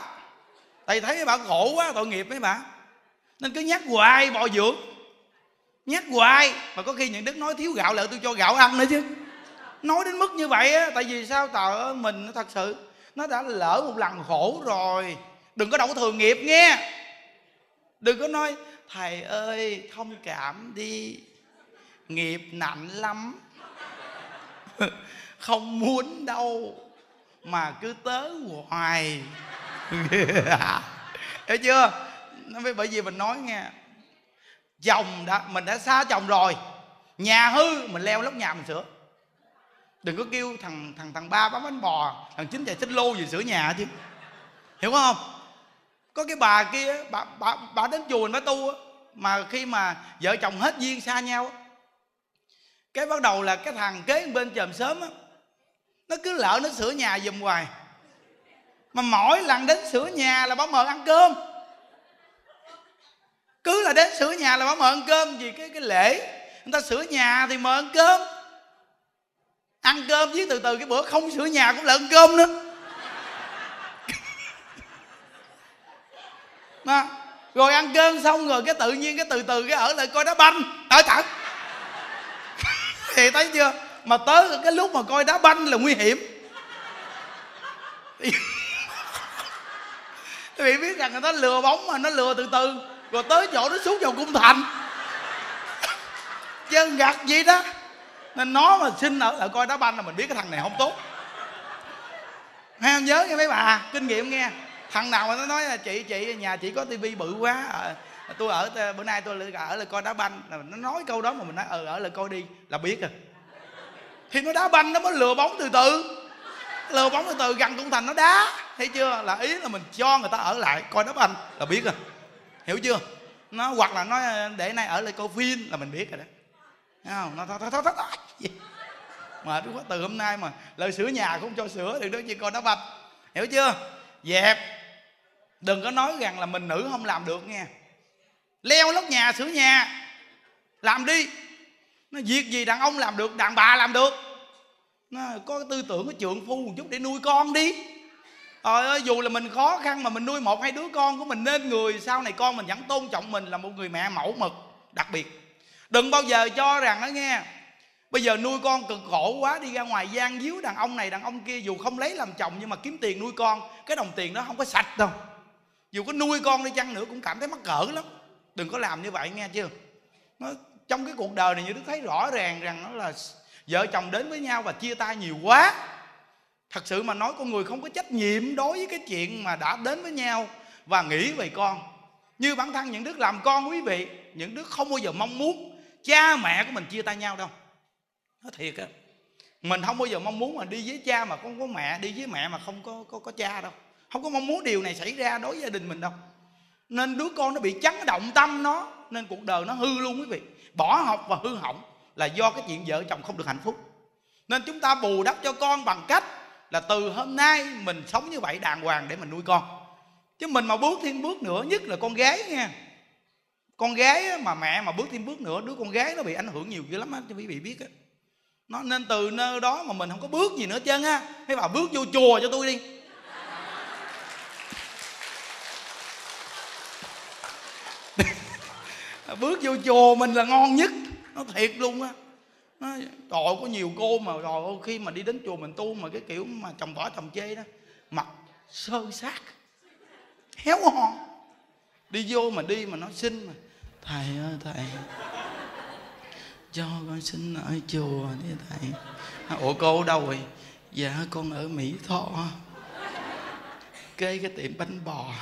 Thầy thấy mấy bà khổ quá tội nghiệp mấy bà. Nên cứ nhắc hoài bò dưỡng nhắc hoài. Mà có khi những đức nói thiếu gạo lại tôi cho gạo ăn nữa chứ. Nói đến mức như vậy á, tại vì sao? Tờ mình thật sự, nó đã lỡ một lần khổ rồi. Đừng có đổ thừa nghiệp nghe. Đừng có nói, thầy ơi, thông cảm đi. Nghiệp nặng lắm. Không muốn đâu, mà cứ tớ hoài. Hiểu chưa? Bởi vì mình nói nghe chồng đã mình đã xa chồng rồi. Nhà hư mình leo lóc nhà mình sửa. Đừng có kêu thằng thằng thằng ba bán bánh bò thằng chín chạy xích lô gì sửa nhà chứ. Hiểu không? Có cái bà kia bà bà, bà đến chùa bà tu mà khi mà vợ chồng hết duyên xa nhau cái bắt đầu là cái thằng kế bên chòm sớm á nó cứ lỡ nó sửa nhà giùm hoài. Mà mỗi lần đến sửa nhà là bà mời ăn cơm cứ là đến sửa nhà là bảo mời ăn cơm, vì cái cái lễ. Người ta sửa nhà thì mời ăn cơm. Ăn cơm với từ từ, cái bữa không sửa nhà cũng là ăn cơm nữa. Mà, rồi ăn cơm xong rồi cái tự nhiên cái từ từ cái ở lại coi đá banh. Ở thật thì thấy chưa? Mà tới cái lúc mà coi đá banh là nguy hiểm. Quý vị biết rằng người ta lừa bóng mà nó lừa từ từ rồi tới chỗ nó xuống vào cung thành. Chân gặt gì đó. Nên nó mà xin ở lại coi đá banh là mình biết cái thằng này không tốt. Hay không nhớ nghe mấy bà kinh nghiệm nghe. Thằng nào mà nó nói là chị chị nhà chị có tivi bự quá à, tôi ở ờ, bữa nay tôi ở lại coi đá banh. Là nó nói câu đó mà mình nói ừ ở lại coi đi là biết rồi. Thì nó đá banh nó mới lừa bóng từ từ. Lừa bóng từ từ gần cung thành nó đá. Thấy chưa? Là ý là mình cho người ta ở lại coi đá banh là biết rồi hiểu chưa? Nó hoặc là nói để nay ở lại coi phim là mình biết rồi đó. Thấy không? Nó thôi thôi thôi thôi mà đúng quá, từ hôm nay mà lời sửa nhà không cho sửa thì nó chỉ coi đá bạch hiểu chưa? Dẹp. Đừng có nói rằng là mình nữ không làm được nha leo lóc nhà, sửa nhà. Làm đi. Nó việc gì đàn ông làm được, đàn bà làm được. Nó có tư tưởng cái trượng phu một chút để nuôi con đi. Trời ơi, dù là mình khó khăn mà mình nuôi một hai đứa con của mình nên người sau này con mình vẫn tôn trọng mình là một người mẹ mẫu mực đặc biệt. Đừng bao giờ cho rằng đó nghe bây giờ nuôi con cực khổ quá đi ra ngoài gian díu đàn ông này đàn ông kia dù không lấy làm chồng nhưng mà kiếm tiền nuôi con cái đồng tiền đó không có sạch đâu. Dù có nuôi con đi chăng nữa cũng cảm thấy mắc cỡ lắm. Đừng có làm như vậy nghe chưa? Nó trong cái cuộc đời này như đức thấy rõ ràng rằng nó là vợ chồng đến với nhau và chia tay nhiều quá thật sự mà nói con người không có trách nhiệm đối với cái chuyện mà đã đến với nhau và nghĩ về con. Như bản thân những đứa làm con quý vị những đứa không bao giờ mong muốn cha mẹ của mình chia tay nhau đâu. Nó thiệt á mình không bao giờ mong muốn mà đi với cha mà không có mẹ đi với mẹ mà không có có, có cha đâu. Không có mong muốn điều này xảy ra đối với gia đình mình đâu. Nên đứa con nó bị chấn động tâm nó nên cuộc đời nó hư luôn quý vị. Bỏ học và hư hỏng là do cái chuyện vợ chồng không được hạnh phúc. Nên chúng ta bù đắp cho con bằng cách là từ hôm nay mình sống như vậy đàng hoàng để mình nuôi con. Chứ mình mà bước thêm bước nữa, nhất là con gái nha. Con gái mà mẹ mà bước thêm bước nữa, đứa con gái nó bị ảnh hưởng nhiều dữ lắm á cho quý vị biết á. Nó nên từ nơi đó mà mình không có bước gì nữa chân á. Mấy bà bước vô chùa cho tôi đi. Bước vô chùa mình là ngon nhất. Nó thiệt luôn á nó, trời ơi, có nhiều cô mà rồi khi mà đi đến chùa mình tu mà cái kiểu mà chồng bỏ chồng chê đó mặt sơ sát héo hon đi vô mà đi mà nó xin mà thầy ơi thầy cho con xin ở chùa đi thầy. À, Ủa cô ở đâu rồi dạ con ở mỹ tho. Kê cái tiệm bánh bò.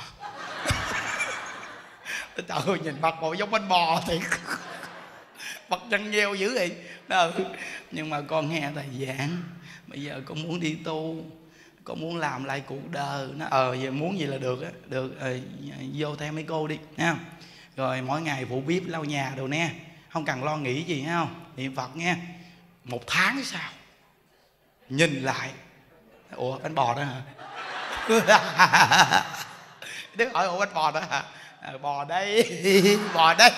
Trời ơi nhìn mặt bộ giống bánh bò thiệt. Phật răng gieo dữ vậy. Đó. nhưng mà con nghe thầy giảng bây giờ con muốn đi tu con muốn làm lại cuộc đời. Nó ờ vậy muốn gì là được á được ờ, vô theo mấy cô đi nha rồi mỗi ngày phụ bếp lau nhà đồ nè không cần lo nghĩ gì ha không? Niệm phật nghe một tháng sau nhìn lại ủa bánh bò đó hả? Đức hỏi ủa bánh bò đó hả? À, bò đây bò đây.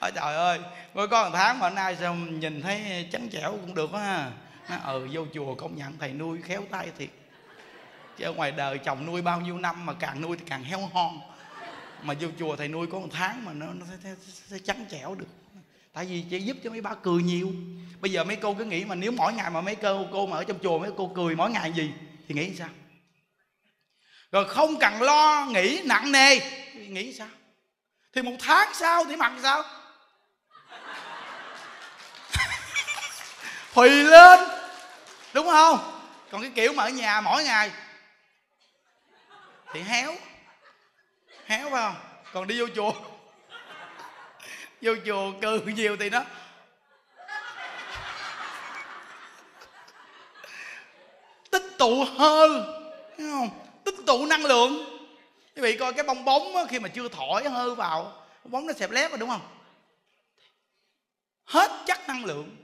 Ôi trời ơi rồi có một tháng mà nay sao nhìn thấy trắng trẻo cũng được á Nó ừ ờ, vô chùa công nhận thầy nuôi khéo tay thiệt. Chứ ở ngoài đời chồng nuôi bao nhiêu năm mà càng nuôi thì càng héo hon. Mà vô chùa thầy nuôi có một tháng mà nó, nó sẽ, sẽ, sẽ trắng trẻo được. Tại vì chỉ giúp cho mấy ba cười nhiều. Bây giờ mấy cô cứ nghĩ mà nếu mỗi ngày mà mấy cô, cô mà ở trong chùa mấy cô cười mỗi ngày gì Thì nghĩ sao? Rồi không cần lo nghĩ nặng nề Nghĩ sao? Thì một tháng sau thì mặc sao? Phì lên. Đúng không? Còn cái kiểu mà ở nhà mỗi ngày. Thì héo. Héo phải không? Còn đi vô chùa. Vô chùa cừ nhiều thì nó. Tích tụ hơn. Thấy không? Tích tụ năng lượng. Quý vị coi cái bong bóng á, khi mà chưa thổi hơi vào. Bong bóng nó xẹp lép rồi đúng không? Hết chắc năng lượng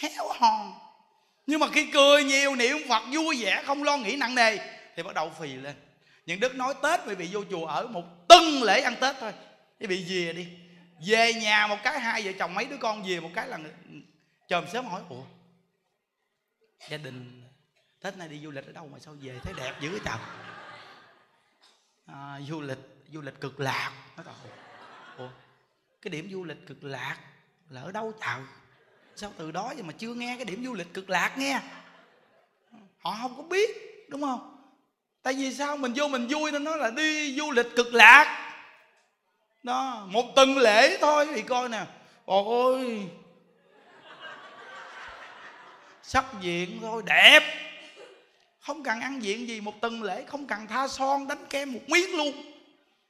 héo hòn nhưng mà khi cười nhiều niệm phật vui vẻ không lo nghĩ nặng nề thì bắt đầu phì lên. Những đức nói tết quý vị vô chùa ở một tân lễ ăn tết thôi. Quý vị về đi. Về nhà một cái hai vợ chồng mấy đứa con về một cái là chòm sớm hỏi ủa gia đình tết nay đi du lịch ở đâu mà sao về thấy đẹp dữ cái chồng à, du lịch du lịch cực lạc. Nó ủa cái điểm du lịch cực lạc là ở đâu chào sao từ đó giờ mà chưa nghe cái điểm du lịch cực lạc nghe? Họ không có biết, đúng không? Tại vì sao? Mình vô mình vui nên nó là đi du lịch cực lạc. Đó, một tuần lễ thôi, thì coi nè. Ôi sắp diện thôi, đẹp. Không cần ăn diện gì, một tuần lễ, không cần tha son, đánh kem một miếng luôn.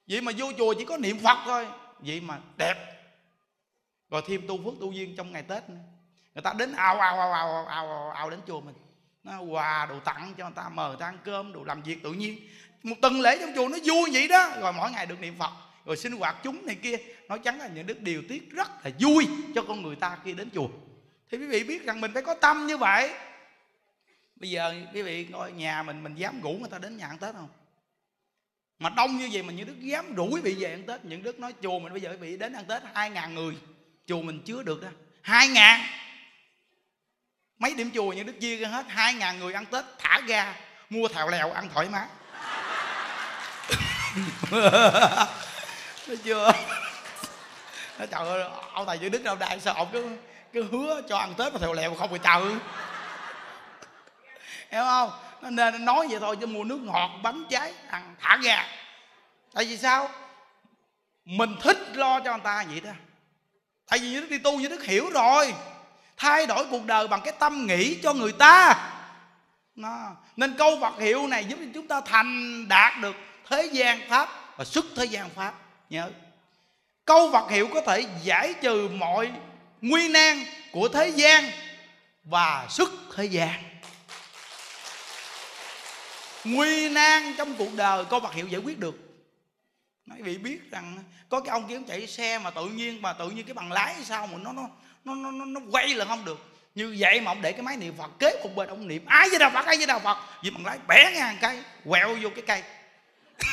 Vậy mà vô chùa chỉ có niệm phật thôi. Vậy mà đẹp. Rồi thêm tu phước tu duyên trong ngày tết nữa người ta đến ao ao ao ao ao ao đến chùa mình. Nó quà đồ tặng cho người ta, mời người ta ăn cơm, đồ làm việc tự nhiên. Một tuần lễ trong chùa nó vui vậy đó. Rồi mỗi ngày được niệm phật, rồi sinh hoạt chúng này kia. Nói chắn là những đức điều tiết rất là vui cho con người ta khi đến chùa. Thì quý vị biết rằng mình phải có tâm như vậy. Bây giờ quý vị coi nhà mình mình dám ngủ người ta đến nhà ăn tết không? Mà đông như vậy mà những đức dám rủ quý vị về ăn tết. Những đức nói, chùa mình bây giờ quý vị đến ăn tết hai ngàn người. Chùa mình chứa được đó. Hai ngàn mấy điểm chùa những đức chia ra hết, hai ngàn người ăn tết, thả ga, mua thào lèo, ăn thoải mái. Thấy chưa? Nó trời ơi, ông thầy chữ đức đâu đây sao ông cứ cứ hứa cho ăn tết mà thèo lèo không phải trời. Hiểu không? Nó nên nói vậy thôi chứ mua nước ngọt, bánh trái, ăn, thả gà. tại vì sao? Mình thích lo cho người ta vậy đó. Tại vì như đức đi tu, như đức hiểu rồi thay đổi cuộc đời bằng cái tâm nghĩ cho người ta. Nó. nên câu vật hiệu này giúp cho chúng ta thành đạt được thế gian pháp và xuất thế gian pháp. Nhớ. Câu vật hiệu có thể giải trừ mọi nguy nan của thế gian và xuất thế gian. Nguy nan trong cuộc đời câu vật hiệu giải quyết được. Mấy vị biết rằng có cái ông kia chạy xe mà tự nhiên, mà tự nhiên cái bằng lái sao mà nó nó nó nó, nó quay là không được. Như vậy mà ông để cái máy niệm phật kế một bên ông niệm ai với đạo phật ai với đạo phật? Vì bằng lái bẻ ngang cái quẹo vô cái cây.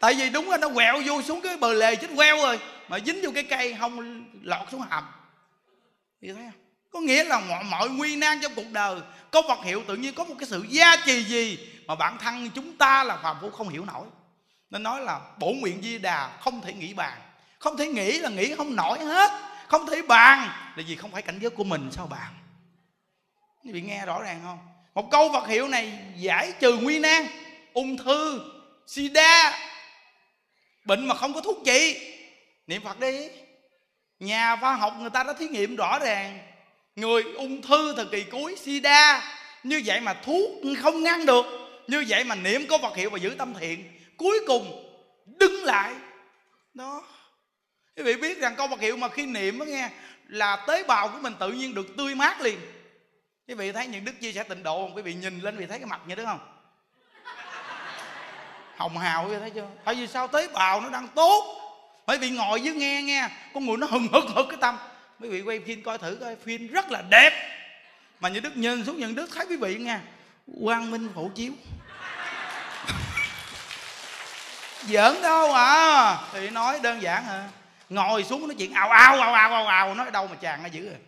Tại vì đúng là nó quẹo vô xuống cái bờ lề chết queo rồi mà dính vô cái cây không lọt xuống hầm. Thì thấy không? Có nghĩa là mọi, mọi nguy nan trong cuộc đời có vật hiệu tự nhiên có một cái sự gia trì gì mà bản thân chúng ta là phàm phu không hiểu nổi. Nên nói là bổ nguyện di đà không thể nghĩ bàn. Không thể nghĩ là nghĩ không nổi hết không thể bàn. Là vì không phải cảnh giới của mình sao bàn? Quý vị nghe rõ ràng không? Một câu vật hiệu này giải trừ nguy nan, ung thư, sida, bệnh mà không có thuốc trị. Niệm phật đi. Nhà khoa học người ta đã thí nghiệm rõ ràng. Người ung thư thời kỳ cuối, sida, như vậy mà thuốc không ngăn được. Như vậy mà niệm có vật hiệu và giữ tâm thiện. Cuối cùng, đứng lại. Đó quý vị biết rằng câu vật hiệu mà khi niệm đó nghe là tế bào của mình tự nhiên được tươi mát liền. Quý vị thấy những đức chia sẻ tịnh độ không? Quý vị nhìn lên quý vị thấy cái mặt như đó không? Hồng hào quý vị thấy chưa? Tại vì sao? Tế bào nó đang tốt. Bởi vì ngồi dưới nghe nghe, con người nó hừng hực hực cái tâm. Quý vị quay phim coi thử coi, phim rất là đẹp. Mà những đức nhìn xuống những đức thấy quý vị nghe, quang minh phổ chiếu. Giỡn đâu à? Thì nói đơn giản hả? Ngồi xuống nói chuyện, ào ào ào ào ào ào, nói đâu mà chàng nó dữ rồi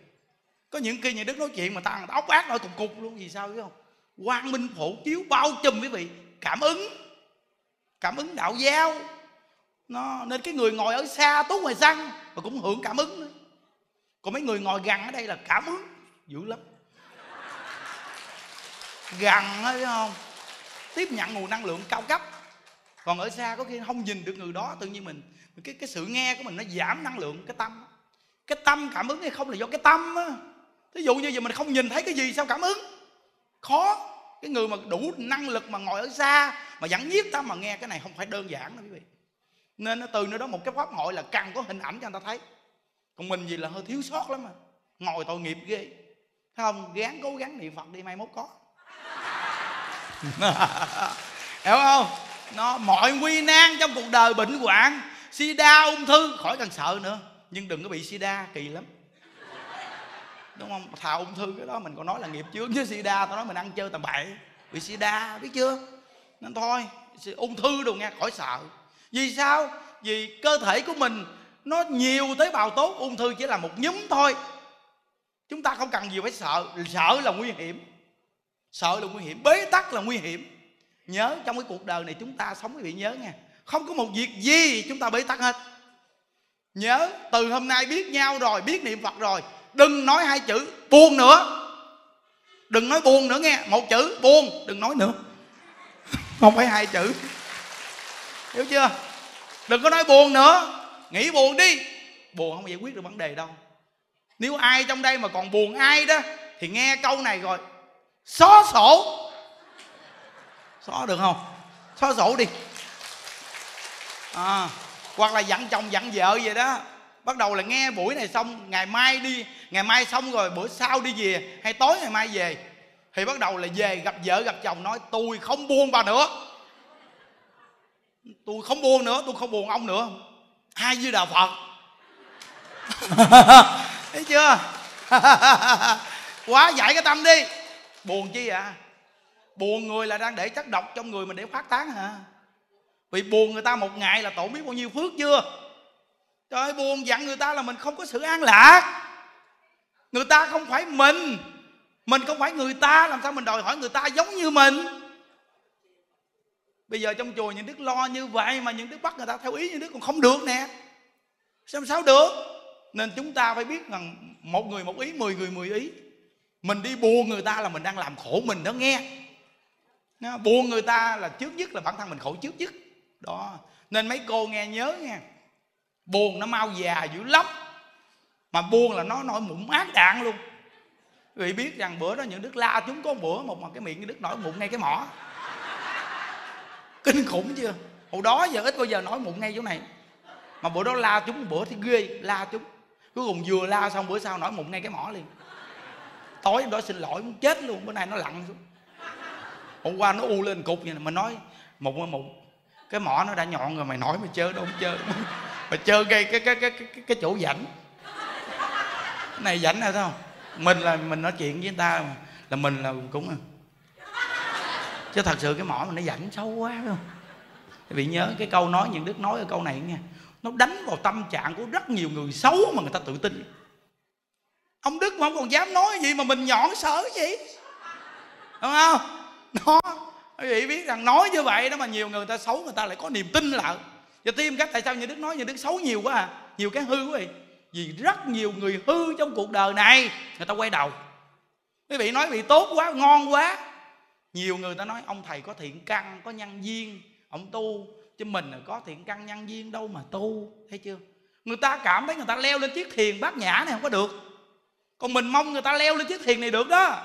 có những khi nhà đức nói chuyện mà ta người ta ốc ác nổi cục cục luôn, vì sao biết không? Quang minh phổ chiếu bao trùm quý vị, cảm ứng cảm ứng đạo giáo. Nó, nên cái người ngồi ở xa tốt ngoài xăng mà cũng hưởng cảm ứng nữa. Còn mấy người ngồi gần ở đây là cảm ứng, dữ lắm. Gần thấy không? Tiếp nhận nguồn năng lượng cao cấp còn ở xa có khi không nhìn được người đó, tự nhiên mình, cái cái sự nghe của mình nó giảm năng lượng cái tâm. Cái tâm cảm ứng hay không là do cái tâm á. Ví dụ như giờ mình không nhìn thấy cái gì, sao cảm ứng? Khó. Cái người mà đủ năng lực mà ngồi ở xa, mà vẫn nhiếp tâm mà nghe cái này không phải đơn giản đâu quý vị. Nên nó từ nơi đó một cái pháp hội là cần có hình ảnh cho người ta thấy. Còn mình gì là hơi thiếu sót lắm mà ngồi tội nghiệp ghê. Thấy không? Gán cố gắng niệm phật đi, mai mốt có. Hiểu không? Nó mọi nguy nan trong cuộc đời bệnh hoạn. Sida ung thư, khỏi cần sợ nữa. Nhưng đừng có bị sida, kỳ lắm. Đúng không? Thà ung thư cái đó mình còn nói là nghiệp chướng với sida tao nói mình ăn chơi tầm bậy. Bị sida, biết chưa? Nên thôi ung thư đồ nghe, khỏi sợ. Vì sao? Vì cơ thể của mình nó nhiều tế bào tốt, ung thư chỉ là một nhúm thôi. Chúng ta không cần gì phải sợ. Sợ là nguy hiểm. Sợ là nguy hiểm. Bế tắc là nguy hiểm nhớ trong cái cuộc đời này chúng ta sống quý vị nhớ nha. Không có một việc gì chúng ta bế tắc hết. Nhớ, từ hôm nay biết nhau rồi, biết niệm phật rồi, đừng nói hai chữ buồn nữa. Đừng nói buồn nữa nghe, một chữ buồn, đừng nói nữa. Không phải hai chữ. Hiểu chưa? Đừng có nói buồn nữa. Nghĩ buồn đi. Buồn không giải quyết được vấn đề đâu. Nếu ai trong đây mà còn buồn ai đó, thì nghe câu này rồi xóa sổ xóa được không? Xóa sổ đi. À, hoặc là dặn chồng dặn vợ vậy đó. Bắt đầu là nghe buổi này xong ngày mai đi ngày mai xong rồi bữa sau đi về hay tối ngày mai về thì bắt đầu là về gặp vợ gặp chồng nói tôi không buông bà nữa. Tôi không buồn nữa tôi không buồn ông nữa. Hai với đạo phật. Thấy chưa? Quá giải cái tâm đi. Buồn chi à buồn người là đang để chất độc trong người mình để phát tán hả? Vì buồn người ta một ngày là tổn biết bao nhiêu phước chưa? Trời ơi, buồn dặn người ta là mình không có sự an lạc. Người ta không phải mình. Mình không phải người ta, làm sao mình đòi hỏi người ta giống như mình? Bây giờ trong chùa những đức lo như vậy mà những đức bắt người ta theo ý những đức còn không được nè. Sao sao được? Nên chúng ta phải biết rằng một người một ý, mười người mười ý. Mình đi buồn người ta là mình đang làm khổ mình đó nghe buồn người ta là trước nhất, là bản thân mình khổ trước nhất. Đó. Nên mấy cô nghe nhớ nha, buồn nó mau già dữ lắm, mà buồn là nó nổi mụn ác đạn luôn. Vì biết rằng bữa đó những đức la chúng có một bữa một mà cái miệng những đức nổi mụn ngay cái mỏ. Kinh khủng chưa? Hồi đó giờ ít bao giờ nói mụn ngay chỗ này. Mà bữa đó la chúng, bữa thì ghê, la chúng. Cuối cùng vừa la xong bữa sau nổi mụn ngay cái mỏ liền. Tối hôm đó xin lỗi muốn chết luôn, bữa nay nó lặn xuống hôm qua nó u lên cục vậy nè, mà nói, một một cái mỏ nó đã nhọn rồi, mày nói mày chơi đâu không chơi. Mày chơi gây cái cái cái cái cái chỗ rảnh. Cái này rảnh nào sao không? Mình là, mình nói chuyện với người ta mà, là mình là cũng à. chứ thật sự cái mỏ mình nó rảnh sâu quá phải không? Vì nhớ cái câu nói, những đức nói ở câu này nghe, nó đánh vào tâm trạng của rất nhiều người xấu mà người ta tự tin. Ông đức mà không còn dám nói gì mà mình nhọn sợ gì đúng không? Nó quý vị biết rằng nói như vậy đó mà nhiều người ta xấu, người ta lại có niềm tin lại. Và thêm cách tại sao như đức nói, như đức xấu nhiều quá à. Nhiều cái hư quý vị à. vì rất nhiều người hư trong cuộc đời này, người ta quay đầu. Quý vị nói vị tốt quá, ngon quá. Nhiều người ta nói, ông thầy có thiện căn, có nhân duyên, ông tu. Chứ mình là có thiện căn, nhân duyên đâu mà tu. Thấy chưa? Người ta cảm thấy người ta leo lên chiếc thiền bát nhã này không có được. Còn mình mong người ta leo lên chiếc thiền này được đó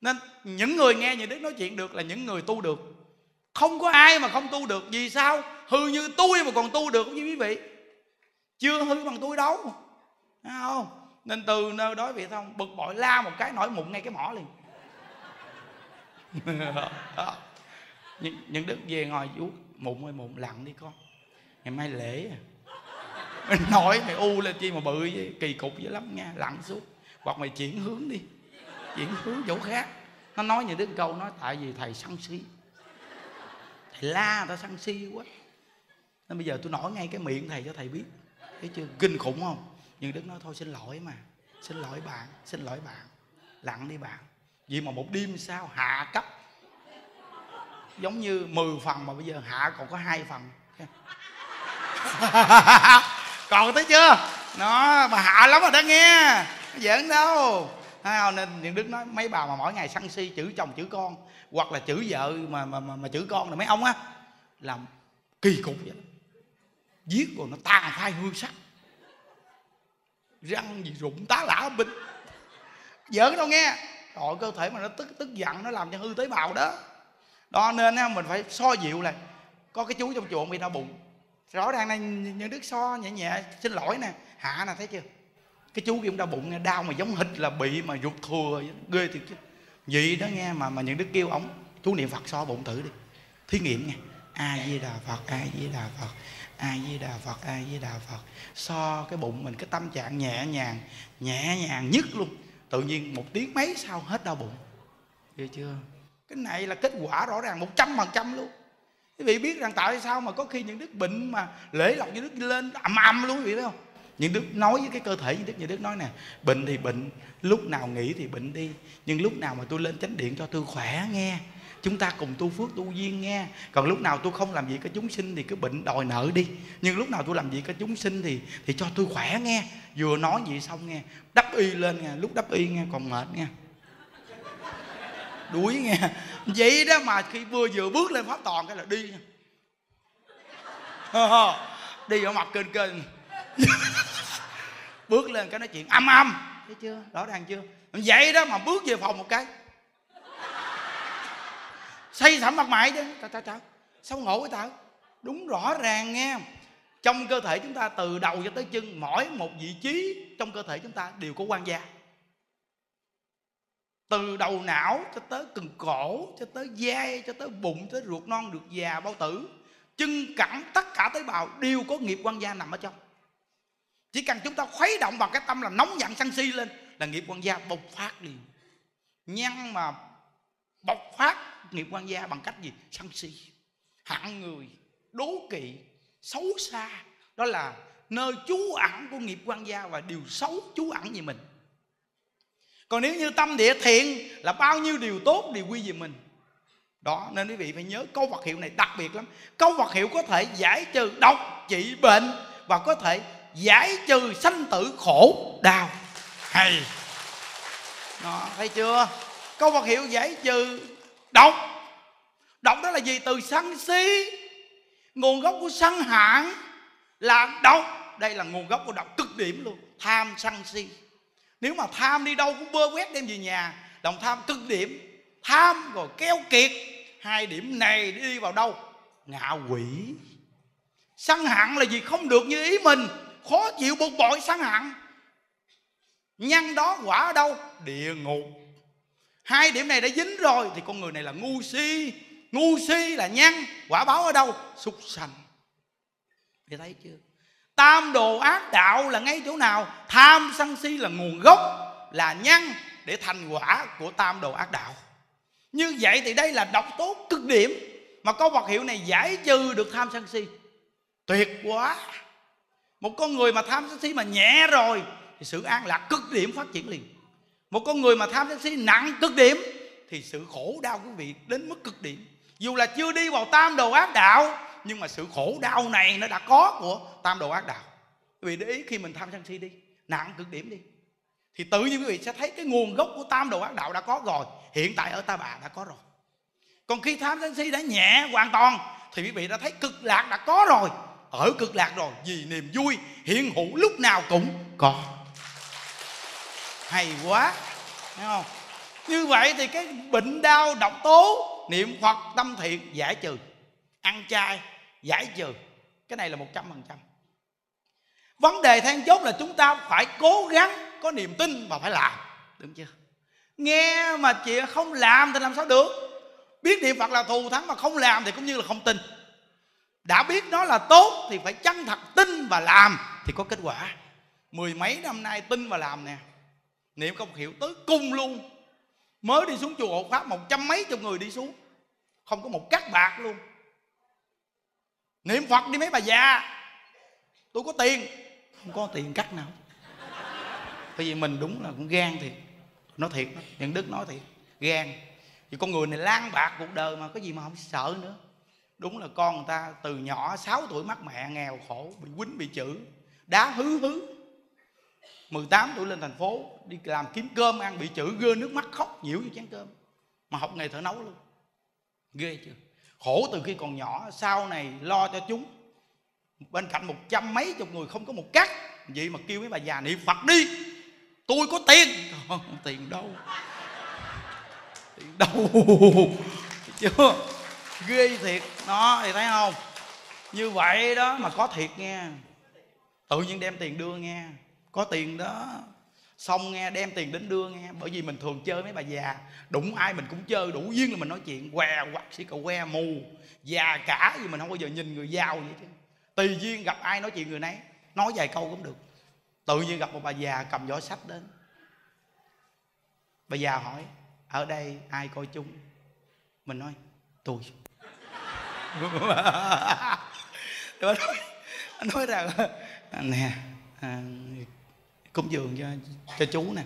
nên những người nghe những đức nói chuyện được là những người tu được. Không có ai mà không tu được vì sao? Hư như tôi mà còn tu được như quý vị. Chưa hư bằng tôi đâu. Thấy không? Nên từ nơi đó vị thông bực bội la một cái nổi mụn ngay cái mỏ liền. Những, những đức về ngồi vuốt mụn ơi mụn lặng đi con. Ngày mai lễ à. Nói mày u lên chi mà bự vậy kỳ cục dữ lắm nha lặng xuống hoặc mày chuyển hướng đi chuyển hướng chỗ khác. Nó nói như đến câu nói, tại vì thầy sân si. Thầy la, người ta sân si quá. Nên bây giờ tôi nói ngay cái miệng thầy cho thầy biết. Thấy chưa? Kinh khủng không? Nhưng đức nói, thôi xin lỗi mà. Xin lỗi bạn. Xin lỗi bạn. Lặng đi bạn. Vì mà một đêm sau hạ cấp. Giống như 10 phần mà bây giờ hạ còn có hai phần. Còn thấy chưa? Nó mà hạ lắm rồi đó nghe. Giỡn đâu. Thấy không? nên những đức nói mấy bà mà mỗi ngày săn si chữ chồng chữ con hoặc là chữ vợ mà mà mà, mà chữ con là mấy ông á làm kỳ cục vậy. Giết rồi nó tàn phai hương sắc. Răng gì rụng tá lả binh giỡn đâu nghe. Rồi cơ thể mà nó tức tức giận nó làm cho hư tế bào đó. Đó nên á mình phải so dịu là có cái chú trong chùa bị đau bụng. Rõ ràng này những đức so nhẹ nhẹ xin lỗi nè. Hạ nè thấy chưa? Cái chú kia cũng đau bụng nghe đau mà giống hịch là bị mà ruột thừa ghê thiệt chứ. Vậy đó nghe mà mà những đức kêu ông chú niệm phật so bụng thử đi. Thí nghiệm nghe a di đà phật a di đà phật a di đà phật a di đà phật. So cái bụng mình, cái tâm trạng nhẹ nhàng nhẹ nhàng nhất luôn. Tự nhiên một tiếng mấy sau hết đau bụng. Ghê chưa? Cái này là kết quả rõ ràng một trăm phần trăm luôn. Quý vị biết rằng tại sao mà có khi những đức bệnh mà lễ lọc, những đức lên ầm ầm luôn, quý vị biết không? Những đức nói với cái cơ thể như đức như đức nói nè, bệnh thì bệnh, lúc nào nghỉ thì bệnh đi, nhưng lúc nào mà tôi lên chánh điện cho tôi khỏe nghe, chúng ta cùng tu phước tu duyên nghe. Còn lúc nào tôi không làm gì có chúng sinh thì cứ bệnh đòi nợ đi, nhưng lúc nào tôi làm gì có chúng sinh thì thì cho tôi khỏe nghe. Vừa nói vậy xong nghe, đắp y lên nghe, lúc đắp y nghe còn mệt nghe. Đuối nghe. Vậy đó mà khi vừa vừa bước lên pháp toàn cái là đi đi ở mặt kênh kênh. bước lên cái nói chuyện âm âm. Thấy chưa? Rõ ràng chưa? Vậy đó mà bước về phòng một cái. Xây sẩm mặt mày chứ trời trời trời. Sao ngộ cái tao? Đúng rõ ràng nghe. Trong cơ thể chúng ta từ đầu cho tới chân mỗi một vị trí trong cơ thể chúng ta đều có quan gia. Từ đầu não cho tới cần cổ cho tới vai cho tới bụng tới ruột non ruột già bao tử chân cẳng tất cả tế bào đều có nghiệp quan gia nằm ở trong chỉ cần chúng ta khuấy động bằng cái tâm là nóng giận sân si lên là nghiệp quan gia bộc phát liền nhân mà bộc phát nghiệp quan gia bằng cách gì? Sân si. Hạng người, đố kỵ, xấu xa. Đó là nơi trú ẩn của nghiệp quan gia và điều xấu trú ẩn về mình. Còn nếu như tâm địa thiện là bao nhiêu điều tốt đều quy về mình. Đó, nên quý vị phải nhớ câu vật hiệu này đặc biệt lắm. Câu vật hiệu có thể giải trừ độc, trị bệnh và có thể giải trừ sanh tử khổ đau. Hay. Đó thấy chưa? Câu vật hiệu giải trừ độc. Độc đó là gì? Từ sân si. Nguồn gốc của sân hận là độc đây là nguồn gốc của độc cực điểm luôn. Tham sân si. Nếu mà tham đi đâu cũng bơ quét đem về nhà lòng tham cực điểm. Tham rồi keo kiệt. Hai điểm này đi vào đâu? Ngạ quỷ. Sân hận là gì? Không được như ý mình khó chịu bực bội sân hận nhân đó quả ở đâu? Địa ngục. Hai điểm này đã dính rồi thì con người này là ngu si. Ngu si là nhân quả báo ở đâu? Súc sanh. Thì thấy chưa? Tam đồ ác đạo là ngay chỗ nào? Tham sân si là nguồn gốc, là nhân để thành quả của tam đồ ác đạo. Như vậy thì đây là độc tố cực điểm mà có vật hiệu này giải trừ được tham sân si. Tuyệt quá! Một con người mà tham sân si mà nhẹ rồi, thì sự an lạc cực điểm phát triển liền. Một con người mà tham sân si nặng cực điểm, thì sự khổ đau quý vị đến mức cực điểm. Dù là chưa đi vào tam đồ ác đạo, nhưng mà sự khổ đau này nó đã có của tam đồ ác đạo. Quý vị để ý khi mình tham sân si đi, nặng cực điểm đi, thì tự nhiên quý vị sẽ thấy cái nguồn gốc của tam đồ ác đạo đã có rồi. Hiện tại ở ta bà đã có rồi. Còn khi tham sân si đã nhẹ hoàn toàn, thì quý vị đã thấy cực lạc đã có rồi ở cực lạc rồi, vì niềm vui, hiện hữu lúc nào cũng có. Hay quá, thấy không? Như vậy thì cái bệnh đau độc tố, niệm phật tâm thiện, giải trừ. Ăn chay, giải trừ. Cái này là một trăm phần trăm. Vấn đề then chốt là chúng ta phải cố gắng có niềm tin và phải làm. Đúng chưa? Nghe mà chị không làm thì làm sao được? Biết niệm phật là thù thắng mà không làm thì cũng như là không tin đã biết nó là tốt thì phải chân thật tin và làm thì có kết quả. Mười mấy năm nay tin và làm nè. Niệm công hiệu tới cung luôn. Mới đi xuống chùa hộ pháp một trăm mấy chục người đi xuống. Không có một cắt bạc luôn. Niệm phật đi mấy bà già. Tôi có tiền. Không có tiền cắt nào. Tại vì mình đúng là cũng gan thiệt. Nói thiệt nhận đức nói thiệt. Gan. Vì con người này lan bạc cuộc đời mà, có gì mà không sợ nữa đúng là con người ta từ nhỏ 6 tuổi mắc mẹ, nghèo khổ, bị quýnh, bị chữ đá hứ hứ. 18 tuổi lên thành phố, đi làm kiếm cơm, ăn bị chữ gơ nước mắt, khóc, nhiễu như chén cơm. Mà học nghề thợ nấu luôn. Ghê chưa? Khổ từ khi còn nhỏ, sau này lo cho chúng. Bên cạnh một trăm mấy chục người không có một cắt vậy mà kêu mấy bà già niệm phật đi. Tôi có tiền. Tiền đâu. Tiền đâu. Chưa? Ghê thiệt. Nó thì thấy không? Như vậy đó mà có thiệt nghe. Tự nhiên đem tiền đưa nghe. Có tiền đó. Xong nghe, đem tiền đến đưa nghe. Bởi vì mình thường chơi mấy bà già. Đụng ai mình cũng chơi, đủ duyên là mình nói chuyện. Què hoặc sĩ cậu, que, mù. Già cả gì mình không bao giờ nhìn người giàu vậy chứ. Tùy duyên gặp ai nói chuyện người nấy. Nói vài câu cũng được. Tự nhiên gặp một bà già cầm giỏ sách đến. Bà già hỏi, ở đây ai coi chung mình nói, tôi nói, nói rằng à, nè à, cúng dường cho cho chú nè.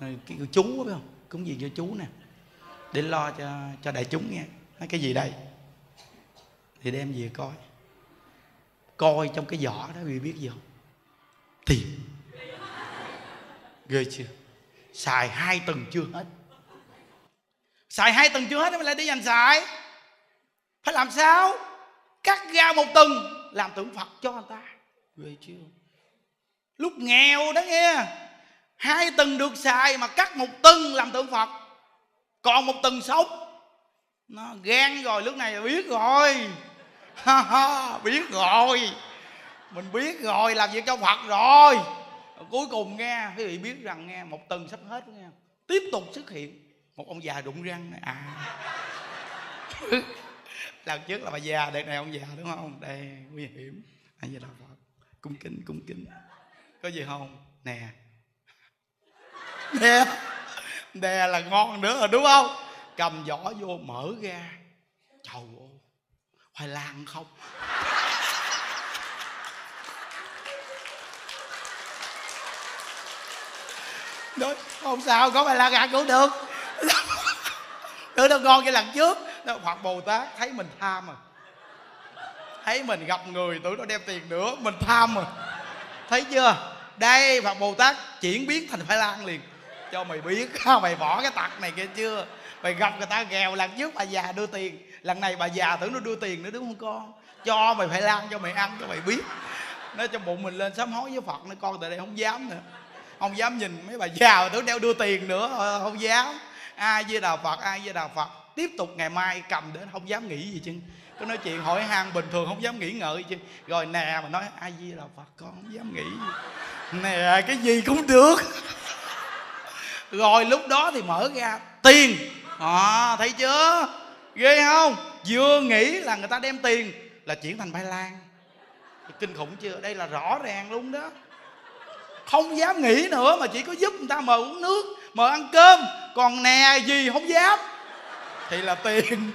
Cái chú phải không? Cúng dường cho chú nè. Để lo cho cho đại chúng nghe. Nói cái gì đây? Thì đem về coi. Coi trong cái giỏ đó vì biết gì không? Tiền ghê chưa? Xài hai tuần chưa hết. Xài hai tuần chưa hết mới lại đi dành xài phải làm sao? Cắt ra một tuần làm tượng phật cho người ta. Ghê chưa? Lúc nghèo đó nghe hai tuần được xài mà cắt một tuần làm tượng phật còn một tuần sống. Nó ghen rồi lúc này biết rồi. Biết rồi. Mình biết rồi làm việc cho phật rồi. Cuối cùng nghe quý vị biết rằng nghe một tuần sắp hết nghe. Tiếp tục xuất hiện. Một ông già đụng răng này à lần trước là bà già đợt này ông già đúng không? Đây nguy hiểm. Ai giờ đạo phật cung kính cung kính. Có gì không? Nè. Nè. Nè là ngon nữa rồi đúng không? Cầm vỏ vô mở ra. Trời ơi. Khoai lang không? Đúng, không sao có bài la ăn cũng được. Được đâu ngon cái lần trước đó, Phật Bồ Tát thấy mình tham à. Thấy mình gặp người tưởng nó đem tiền nữa mình tham à. Thấy chưa? Đây Phật Bồ Tát chuyển biến thành Phải Lan liền. Cho mày biết mày bỏ cái tặc này kia chưa? Mày gặp người ta nghèo lần trước bà già đưa tiền lần này bà già tưởng nó đưa tiền nữa đúng không con? Cho mày phải lan cho mày ăn cho mày biết. Nó cho bụng mình lên sám hối với phật nữa con tại đây không dám nữa. Không dám nhìn mấy bà già tưởng đeo đưa tiền nữa ờ, không dám. Ai với đào phật ai với đào phật? Tiếp tục ngày mai cầm đến không dám nghĩ gì chứ. Có nói chuyện hỏi han bình thường không dám nghĩ ngợi chứ. Rồi nè mà nói ai di là phật con không dám nghĩ nè cái gì cũng được. Rồi lúc đó thì mở ra tiền. À, thấy chưa? Ghê không? Vừa nghĩ là người ta đem tiền là chuyển thành bay lan. Kinh khủng chưa? Đây là rõ ràng luôn đó. Không dám nghĩ nữa mà chỉ có giúp người ta mời uống nước mời ăn cơm. Còn nè gì không dám thì là tiền.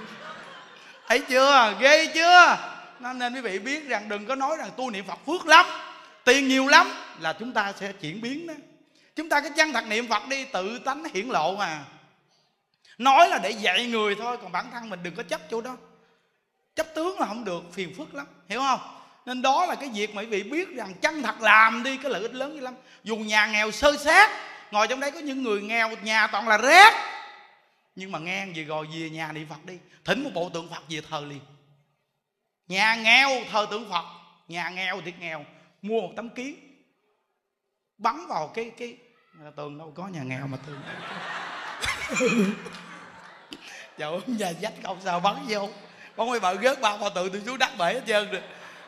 Thấy chưa? Ghê chưa? Nên quý vị biết rằng đừng có nói rằng tu niệm phật phước lắm, tiền nhiều lắm là chúng ta sẽ chuyển biến đó. Chúng ta cái chăng thật niệm phật đi, tự tánh hiển lộ mà. Nói là để dạy người thôi, còn bản thân mình đừng có chấp chỗ đó. Chấp tướng là không được, phiền phức lắm, hiểu không? Nên đó là cái việc mà quý vị biết rằng chân thật làm đi, cái lợi ích lớn như lắm. Dù nhà nghèo sơ sát, ngồi trong đấy có những người nghèo, nhà toàn là rác nhưng mà ngang về rồi về nhà niệm phật đi. Thỉnh một bộ tượng phật về thờ liền. Nhà nghèo thờ tượng phật. Nhà nghèo thiệt nghèo. Mua một tấm kiến. Bắn vào cái cái à, tường đâu có nhà nghèo mà tường. Trời nhà dách không sao bắn vô. Bắn mấy bà gớt ba pho tượng tôi xuống đắt bể hết trơn rồi.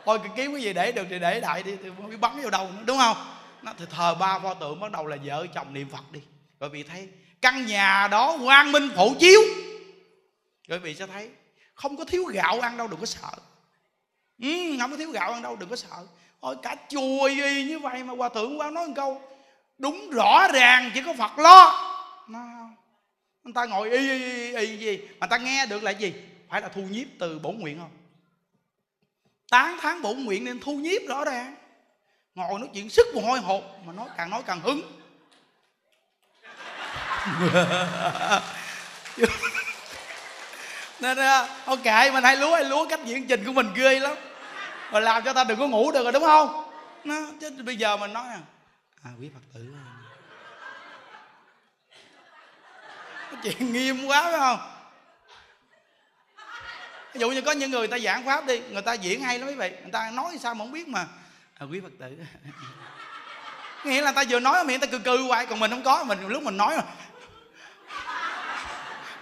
Thôi kiếm cái gì để được thì để đại đi tôi không biết bắn vô đâu nữa, đúng không? Nó thì thờ ba pho tượng bắt đầu là vợ chồng niệm phật đi. Rồi bị thấy căn nhà đó quang minh phổ chiếu. Rồi vị sẽ thấy không có thiếu gạo ăn đâu đừng có sợ. Ừ, không có thiếu gạo ăn đâu đừng có sợ. Ôi cả chùa gì như vậy mà hòa thượng qua nói một câu Đúng rõ ràng chỉ có Phật lo. Nó, Người ta ngồi y y, y, y gì? Mà ta nghe được là gì? Phải là thu nhiếp từ bổn nguyện không? Tán tháng bổn nguyện nên thu nhiếp rõ ràng. Ngồi nói chuyện sức mồ hôi hột Mà nói càng nói càng hứng nên ok mình hay lúa hay lúa cách diễn trình của mình ghê lắm. Mà làm cho ta đừng có ngủ được rồi đúng không? Nó chứ bây giờ mình nói à quý phật tử cái chuyện nghiêm quá phải không? Ví dụ như có những người ta giảng pháp đi người ta diễn hay lắm quý vị. Người ta nói sao mà không biết mà. À, quý phật tử. Nghĩa là ta vừa nói miệng ta cừ cừ hoài còn mình không có mình lúc mình nói mà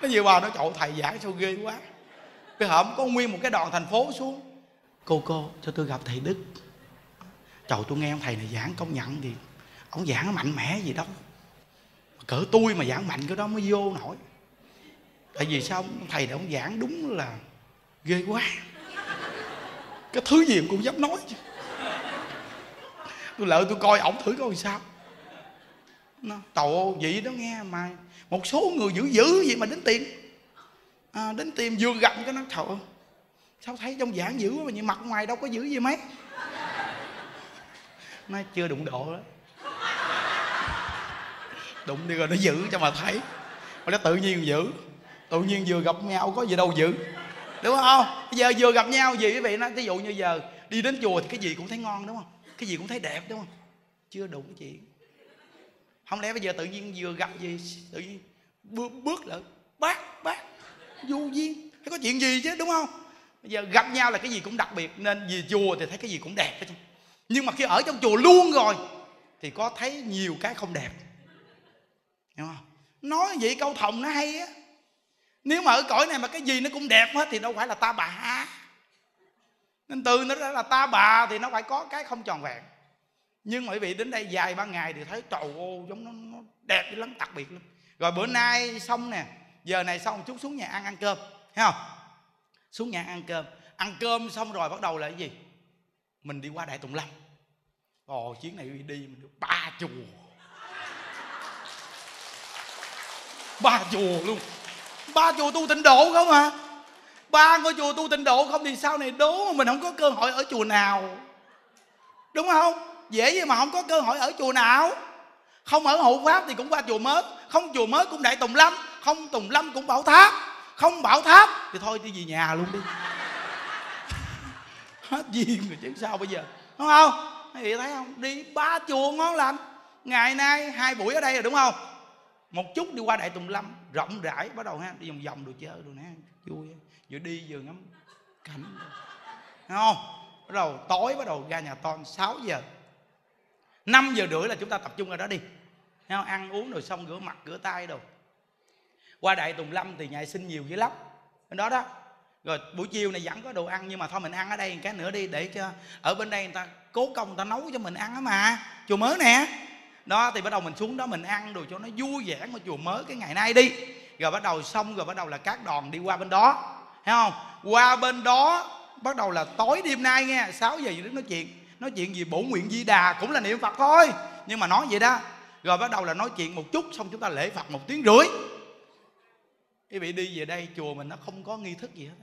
nó vừa vào nó chậu thầy giảng sao ghê quá. Cái hổm có nguyên một cái đoàn thành phố xuống. Cô cô, cho tôi gặp thầy đức. Trời, tôi nghe ông thầy này giảng công nhận thì ông giảng mạnh mẽ gì đâu cỡ tôi mà giảng mạnh cái đó mới vô nổi. Tại vì sao ông thầy này ông giảng đúng là ghê quá. Cái thứ gì cũng dám nói chứ. Tôi lợi tôi coi ổng thử coi sao. Nó trời vậy đó nghe, mà một số người dữ dữ gì mà đến tìm. À, đến tìm vừa gặp cái nó trời ơi sao thấy trong giảng dữ quá mà nhưng mặt ngoài đâu có dữ gì mấy? Nó chưa đụng độ đó. Đụng đi rồi nó giữ cho mà thấy. Mà nó tự nhiên giữ. Tự nhiên vừa gặp nhau có gì đâu giữ. Đúng không? Bây giờ vừa gặp nhau gì quý vị nó ví dụ như giờ đi đến chùa thì cái gì cũng thấy ngon đúng không? Cái gì cũng thấy đẹp đúng không? Chưa đụng chuyện không lẽ bây giờ tự nhiên vừa gặp gì tự nhiên bước, bước lại bác bác vô duyên. Hay có chuyện gì chứ đúng không? Bây giờ gặp nhau là cái gì cũng đặc biệt nên về chùa thì thấy cái gì cũng đẹp hết nhưng mà khi ở trong chùa luôn rồi thì có thấy nhiều cái không đẹp. Hiểu không? Nói vậy câu thòng nó hay á. Nếu mà ở cõi này mà cái gì nó cũng đẹp hết thì đâu phải là ta bà. Nên từ nó ra là ta bà thì nó phải có cái không tròn vẹn nhưng mà quý vị đến đây dài ba ngày thì thấy trầu ô giống nó, nó đẹp lắm đặc biệt lắm. Rồi bữa nay xong nè giờ này xong chút xuống nhà ăn ăn cơm thấy không? Xuống nhà ăn cơm. Ăn cơm xong rồi bắt đầu là cái gì? Mình đi qua đại tùng lâm. Ồ chuyến này đi mình được ba chùa. Ba chùa luôn. Ba chùa tu tịnh độ không à ba ngôi chùa tu tịnh độ không thì sau này đố mà mình không có cơ hội ở chùa nào. Đúng không? Dễ gì mà không có cơ hội ở chùa nào. Không ở hộ pháp thì cũng qua chùa mới. Không chùa mới cũng đại tùng lâm. Không tùng lâm cũng bảo tháp. Không bảo tháp thì thôi đi về nhà luôn đi. Hết duyên rồi chứ sao bây giờ? Đúng không? Mấy vị thấy không? Đi ba chùa ngon lành. Ngày nay hai buổi ở đây rồi đúng không? Một chút đi qua đại tùng lâm, rộng rãi, bắt đầu ha, đi vòng vòng đồ chơi đồ nè, vui. Vừa đi vừa ngắm cảnh. Đúng không? Bắt đầu tối, bắt đầu ra nhà ton 6 giờ. 5 giờ rưỡi là chúng ta tập trung ở đó đi. Không? ăn uống rồi xong rửa mặt, rửa tay đồ. Qua đại tùng lâm thì nhà sinh nhiều dữ lắm. Đó đó. Rồi buổi chiều này vẫn có đồ ăn nhưng mà thôi mình ăn ở đây một cái nữa đi, để cho ở bên đây người ta cố công, người ta nấu cho mình ăn á mà. Chùa mới nè. Đó, thì bắt đầu mình xuống đó mình ăn rồi cho nó vui vẻ ngôi chùa mới cái ngày nay đi. Rồi bắt đầu xong, rồi bắt đầu là các đoàn đi qua bên đó. Thấy không? Qua bên đó, bắt đầu là tối đêm nay nghe 6 giờ đứng nói chuyện nói chuyện gì bổ nguyện di đà cũng là niệm phật thôi. Nhưng mà nói vậy đó, rồi bắt đầu là nói chuyện một chút, xong chúng ta lễ phật một tiếng rưỡi. Quý vị đi về đây chùa mình nó không có nghi thức gì hết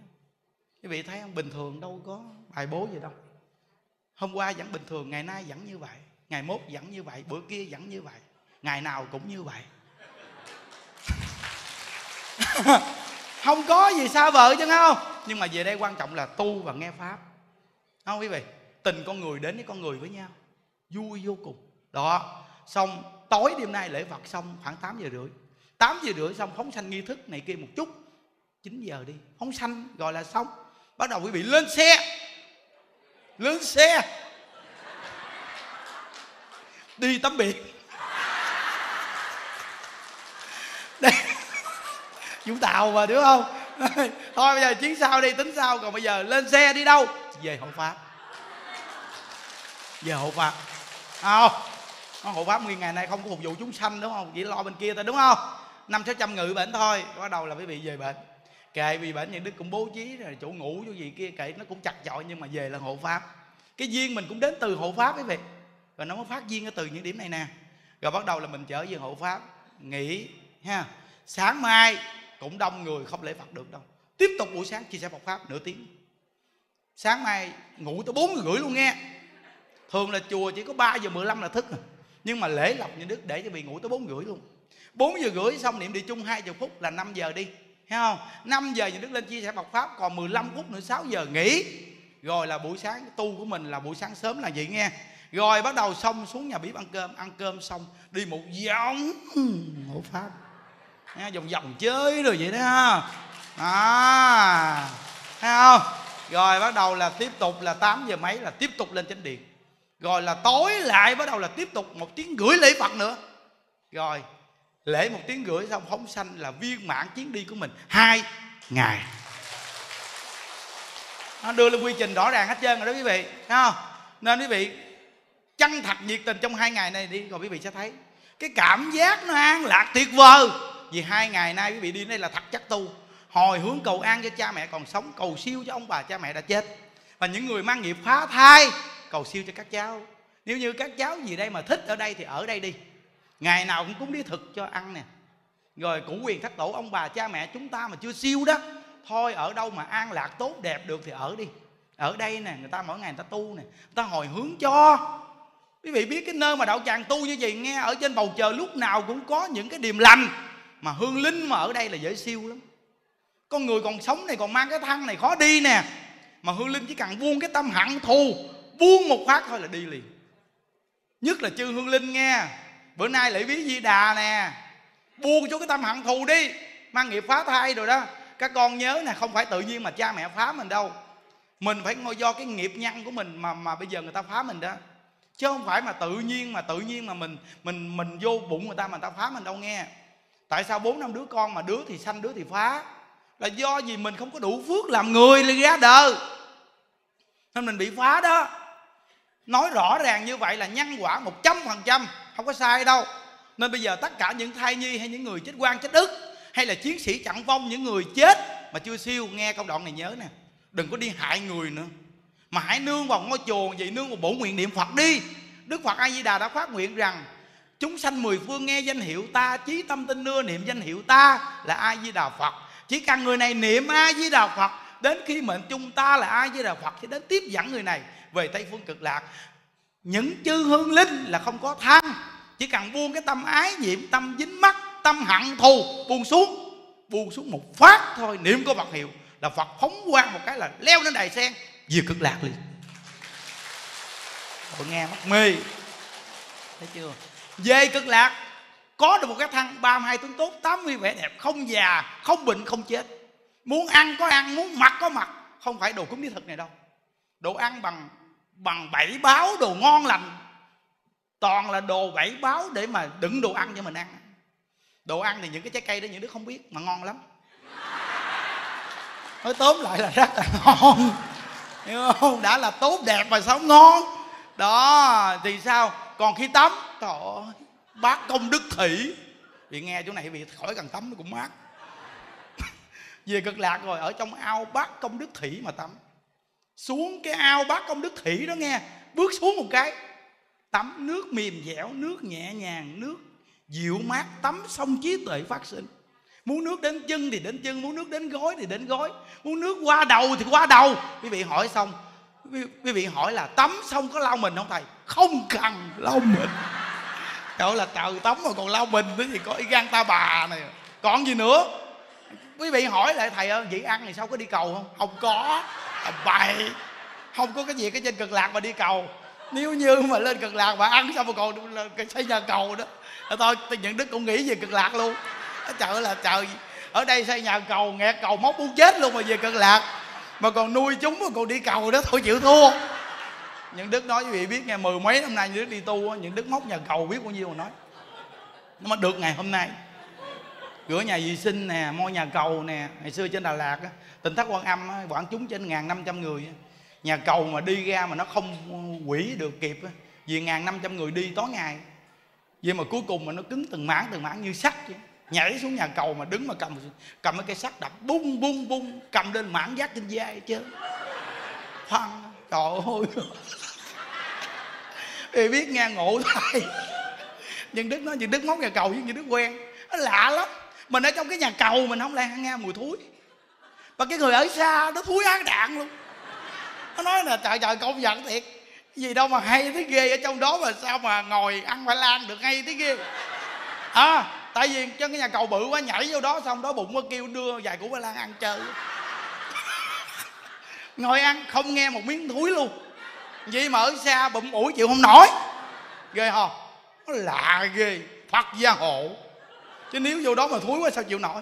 quý vị thấy không, bình thường đâu có bài bố gì đâu. Hôm qua vẫn bình thường, ngày nay vẫn như vậy. Ngày mốt vẫn như vậy, bữa kia vẫn như vậy. Ngày nào cũng như vậy. Không có gì xa vợ chứ không? Nhưng mà về đây quan trọng là tu và nghe pháp. Không, quý vị? Tình con người đến với con người với nhau. Vui vô cùng. Đó. Xong, tối đêm nay lễ phật xong khoảng 8 giờ rưỡi. 8 giờ rưỡi xong, phóng sanh nghi thức này kia một chút. 9 giờ đi, phóng sanh gọi là xong. Bắt đầu quý vị lên xe. Lên xe. Đi tắm biển. Đây. Vũng Tàu mà, đúng không? Thôi, bây giờ chuyến sau đi, tính sau. Còn bây giờ lên xe đi đâu? Về Hậu pháp về hộ pháp không hộ pháp nguyên ngày nay không có phục vụ chúng sanh, đúng không? Chỉ lo bên kia thôi, đúng không? Năm sáu trăm ngự bệnh thôi, bắt đầu là quý vị về bệnh. Kệ, vì bệnh những đức cũng bố trí rồi chỗ ngủ chỗ gì kia kệ, nó cũng chặt chội nhưng mà về là hộ pháp. Cái duyên mình cũng đến từ hộ pháp quý vị, và nó mới phát duyên ở từ những điểm này nè. Rồi bắt đầu là mình trở về hộ pháp, nghỉ, ha. Sáng mai cũng đông người, không lễ phật được đâu. Tiếp tục buổi sáng, chia sẻ Phật pháp, nửa tiếng. Sáng mai ngủ tới bốn giờ rưỡi luôn nghe thường là chùa chỉ có 3 giờ 15 là thức à. nhưng mà lễ lọc như đức để cho bị ngủ tới 4 rưỡi luôn. 4 giờ rưỡi xong niệm đi chung 20 phút là 5 giờ đi thấy không? 5 giờ như đức lên chia sẻ Phật pháp còn 15 phút nữa 6 giờ nghỉ. Rồi là buổi sáng tu của mình là buổi sáng sớm là vậy nghe. Rồi bắt đầu xong xuống nhà bếp ăn cơm ăn cơm xong đi một vòng hộ pháp. Nghe, vòng vòng chơi rồi vậy đó ha à thấy không? Rồi bắt đầu là tiếp tục là 8 giờ mấy là tiếp tục lên chánh điện rồi là tối lại bắt đầu là tiếp tục một tiếng gửi lễ phật nữa. Rồi, lễ một tiếng gửi xong phóng sanh là viên mãn chuyến đi của mình. Hai ngày. Nó đưa lên quy trình rõ ràng hết trơn rồi đó quý vị. Thấy không? Nên quý vị chân thật nhiệt tình trong hai ngày này đi, rồi quý vị sẽ thấy. Cái cảm giác nó an lạc tuyệt vời. Vì hai ngày nay quý vị đi đây là thật chất tu. Hồi hướng cầu an cho cha mẹ còn sống, cầu siêu cho ông bà cha mẹ đã chết. Và những người mang nghiệp phá thai cầu siêu cho các cháu. Nếu như các cháu gì đây mà thích ở đây thì ở đây đi. Ngày nào cũng cúng đi thực cho ăn nè. Rồi củ quyền thất tổ ông bà cha mẹ chúng ta mà chưa siêu đó. Thôi ở đâu mà an lạc tốt đẹp được thì ở đi. Ở đây nè, người ta mỗi ngày người ta tu nè. Người ta hồi hướng cho. Quý vị biết cái nơi mà đạo tràng tu như vậy, nghe ở trên bầu trời lúc nào cũng có những cái điềm lành. Mà hương linh mà ở đây là dễ siêu lắm. Con người còn sống này, còn mang cái thân này, khó đi nè. Mà hương linh chỉ cần buông cái tâm hận thù buông một phát thôi là đi liền. Nhất là chư hương linh nghe. Bữa nay lễ viếng di đà nè. Buông cho cái tâm hận thù đi. Mang nghiệp phá thai rồi đó. Các con nhớ nè, không phải tự nhiên mà cha mẹ phá mình đâu. Mình phải ngồi do cái nghiệp nhân của mình mà mà bây giờ người ta phá mình đó. Chứ không phải mà tự nhiên mà tự nhiên mà mình mình mình vô bụng người ta mà người ta phá mình đâu nghe. Tại sao bốn năm đứa con mà đứa thì sanh, đứa thì phá? Là do gì mình không có đủ phước làm người lên ra đời. Nên mình bị phá đó nói rõ ràng như vậy là nhân quả một trăm phần trăm, không có sai đâu. Nên bây giờ tất cả những thai nhi hay những người chết quan chết đức hay là chiến sĩ chặn vong, những người chết mà chưa siêu, nghe câu đoạn này nhớ nè, đừng có đi hại người nữa. Mà hãy nương vào ngôi chùa vậy, nương vào bổ nguyện niệm phật đi. Đức phật a di đà đã phát nguyện rằng, chúng sanh mười phương nghe danh hiệu ta, chí tâm tin nưa niệm danh hiệu ta là a di đà phật. Chỉ cần người này niệm a di đà phật, đến khi mệnh chung ta là a di đà phật, thì đến tiếp dẫn người này về tây phương cực lạc, những chư hương linh là không có tham chỉ cần buông cái tâm ái nhiễm, tâm dính mắt tâm hận thù, buông xuống buông xuống một phát thôi, niệm có vật hiệu là phật phóng quang một cái là leo lên đài sen về cực lạc liền. Tôi nghe mắt mê. Thấy chưa? Về cực lạc, có được một cái thân 32 tướng tốt 80 vẻ đẹp, không già, không bệnh, không chết. Muốn ăn có ăn, muốn mặc có mặc, không phải đồ cúng đi thực này đâu. Đồ ăn bằng bằng bảy báo đồ ngon lành. Toàn là đồ bảy báo để mà đựng đồ ăn cho mình ăn. Đồ ăn thì những cái trái cây đó những đứa không biết mà ngon lắm. Nói tóm lại là rất là ngon. Hiểu không? Đã là tốt đẹp mà sao ngon? Đó, thì sao? Còn khi tắm, trời ơi, bác công đức thị vì nghe chỗ này vì khỏi cần tắm nó cũng mát. Về cực lạc rồi, ở trong ao bác công đức thị mà tắm xuống cái ao bát công đức thủy đó nghe. Bước xuống một cái tắm nước mềm dẻo nước nhẹ nhàng nước dịu mát tắm xong trí tuệ phát sinh. Muốn nước đến chân thì đến chân muốn nước đến gối thì đến gối. Muốn nước qua đầu thì qua đầu. Quý vị hỏi xong quý, vị hỏi là tắm xong có lau mình không thầy? Không cần lau mình. Trời là trời tắm mà còn lau mình nữa thì có gan ta bà này. Còn gì nữa? Quý vị hỏi lại thầy ơi vậy ăn thì sao? Có đi cầu không? Không có bậy không có cái gì, cái trên cực lạc mà đi cầu. Nếu như mà lên cực lạc mà ăn xong mà còn xây nhà cầu đó. Thôi nhận đức cũng nghĩ về cực lạc luôn. Trời là trời. Ở đây xây nhà cầu, nghẹt cầu, móc muốn chết luôn mà về cực lạc. Mà còn nuôi chúng mà còn đi cầu đó, thôi chịu thua. Những đức nói với vị biết nghe, mười mấy năm nay những đức đi tu những đức móc nhà cầu biết bao nhiêu mà nói. Nó mà được ngày hôm nay. Rửa nhà vệ sinh nè, môi nhà cầu nè. Ngày xưa trên đà lạt á tỉnh thất quan âm á quảng chúng trên ngàn năm trăm người nhà cầu mà đi ra mà nó không quỷ được kịp vì ngàn năm trăm người đi tối ngày. Vậy mà cuối cùng mà nó cứng từng mảng từng mảng như sắt vậy. Nhảy xuống nhà cầu mà đứng mà cầm cầm cái cây sắt đập, bung bung bung, cầm lên mảng giác trên vai chứ. Phân trời ơi. Thì biết nghe ngộ thôi nhưng đức nói như đức móc nhà cầu với như đức quen. Nó lạ lắm. Mình ở trong cái nhà cầu mình không lẽ nghe mùi thúi và cái người ở xa nó thúi án đạn luôn. Nó nói là, trời trời, công nhận thiệt. Gì đâu mà hay thế ghê ở trong đó mà sao mà ngồi ăn phải lan được hay thế ghê? À tại vì cho cái nhà cầu bự quá, nhảy vô đó xong đó bụng nó kêu đưa vài củ ba lan ăn chơi. Ngồi ăn không nghe một miếng thúi luôn. Vậy mà ở xa bụng ủi chịu không nổi. Ghê không nó lạ ghê. Phật gia hộ. Chứ nếu vô đó mà thúi quá sao chịu nổi?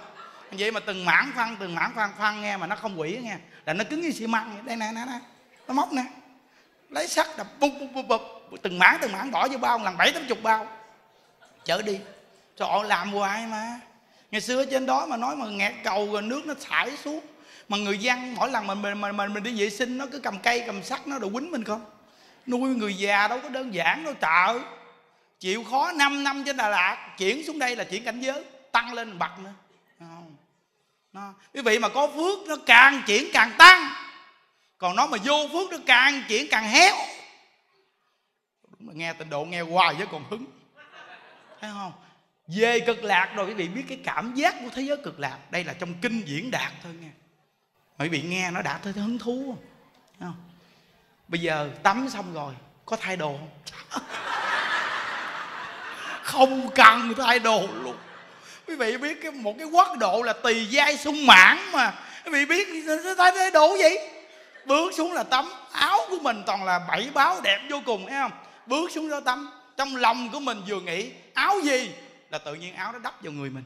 Vậy mà từng mảng phân từng mảng phân phân nghe mà nó không quỷ nghe. Là nó cứng như xi măng đây nè nè nè. Nó móc nè. Lấy sắt đập bụp bụp bụp bụp. Từng mảng từng mảng bỏ vô bao làm bảy tám chục bao. Chở đi. Trời ơi làm hoài mà. Ngày xưa trên đó mà nói mà nghẹt cầu rồi nước nó thải xuống. Mà người dân mỗi lần mình mình mình mình, mình đi vệ sinh nó cứ cầm cây cầm sắt nó đồ quýnh mình không? Nuôi người già đâu có đơn giản đâu trời chịu khó 5 năm trên Đà Lạt chuyển xuống đây là chuyển cảnh giới tăng lên bậc nữa nó, quý vị mà có phước nó càng chuyển càng tăng. Còn nó mà vô phước nó càng chuyển càng héo. Đúng là nghe tình độ nghe hoài với còn hứng. Thấy không? Về cực lạc rồi quý vị biết cái cảm giác của thế giới cực lạc. Đây là trong kinh diễn đạt thôi nghe. Quý vị nghe nó đã thấy hứng thú không? Bây giờ tắm xong rồi có thay đồ không? Không cần thay đồ luôn quý vị biết cái một cái quốc độ là tỳ giai sung mãn mà. Quý vị biết thấy thế đủ gì bước xuống là tắm áo của mình toàn là bảy báo đẹp vô cùng, thấy không? Bước xuống đó tắm trong lòng của mình vừa nghĩ, áo gì? Là tự nhiên áo nó đắp vào người mình.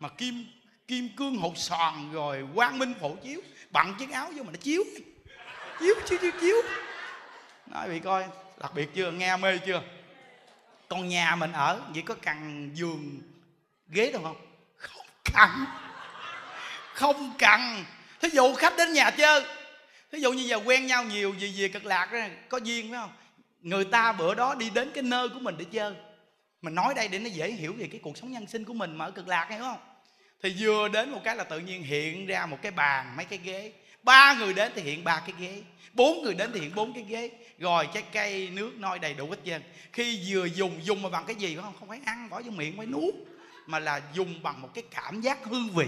Mà kim kim cương hột sòn rồi quang minh phổ chiếu, bằng chiếc áo vô mà nó chiếu. Chiếu chiếu chiếu chiếu. Nói bị coi, đặc biệt chưa? Nghe mê chưa? Còn nhà mình ở chỉ có cần giường ghế đâu không? Không cần. Không cần. Thí dụ khách đến nhà chơi. Thí dụ như giờ quen nhau nhiều gì về cực lạc đó, có duyên phải không? Người ta bữa đó đi đến cái nơi của mình để chơi. Mình nói đây để nó dễ hiểu về cái cuộc sống nhân sinh của mình mà ở cực lạc hay không? Thì vừa đến một cái là tự nhiên hiện ra một cái bàn mấy cái ghế. Ba người đến thì hiện ba cái ghế. Bốn người đến thì hiện bốn cái ghế. Rồi trái cây nước nôi đầy đủ hết trơn. Khi vừa dùng dùng mà bằng cái gì không? Không phải ăn bỏ vô miệng phải nuốt mà là dùng bằng một cái cảm giác hương vị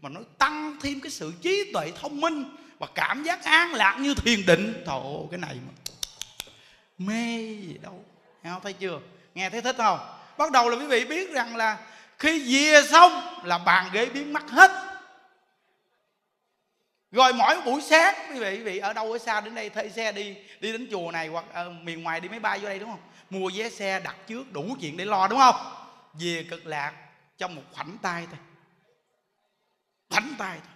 mà nó tăng thêm cái sự trí tuệ thông minh và cảm giác an lạc như thiền định. Thổ cái này mà mê gì đâu. Nghe không? Thấy chưa? Nghe thấy thích không? Bắt đầu là quý vị biết rằng là khi về xong là bàn ghế biến mất hết. Rồi mỗi buổi sáng quý vị, quý vị ở đâu ở xa đến đây thuê xe đi đi đến chùa này hoặc ở miền ngoài đi máy bay vô đây đúng không? Mua vé xe đặt trước đủ chuyện để lo đúng không? Về cực lạc trong một khoảnh tay thôi. Khoảnh tay thôi.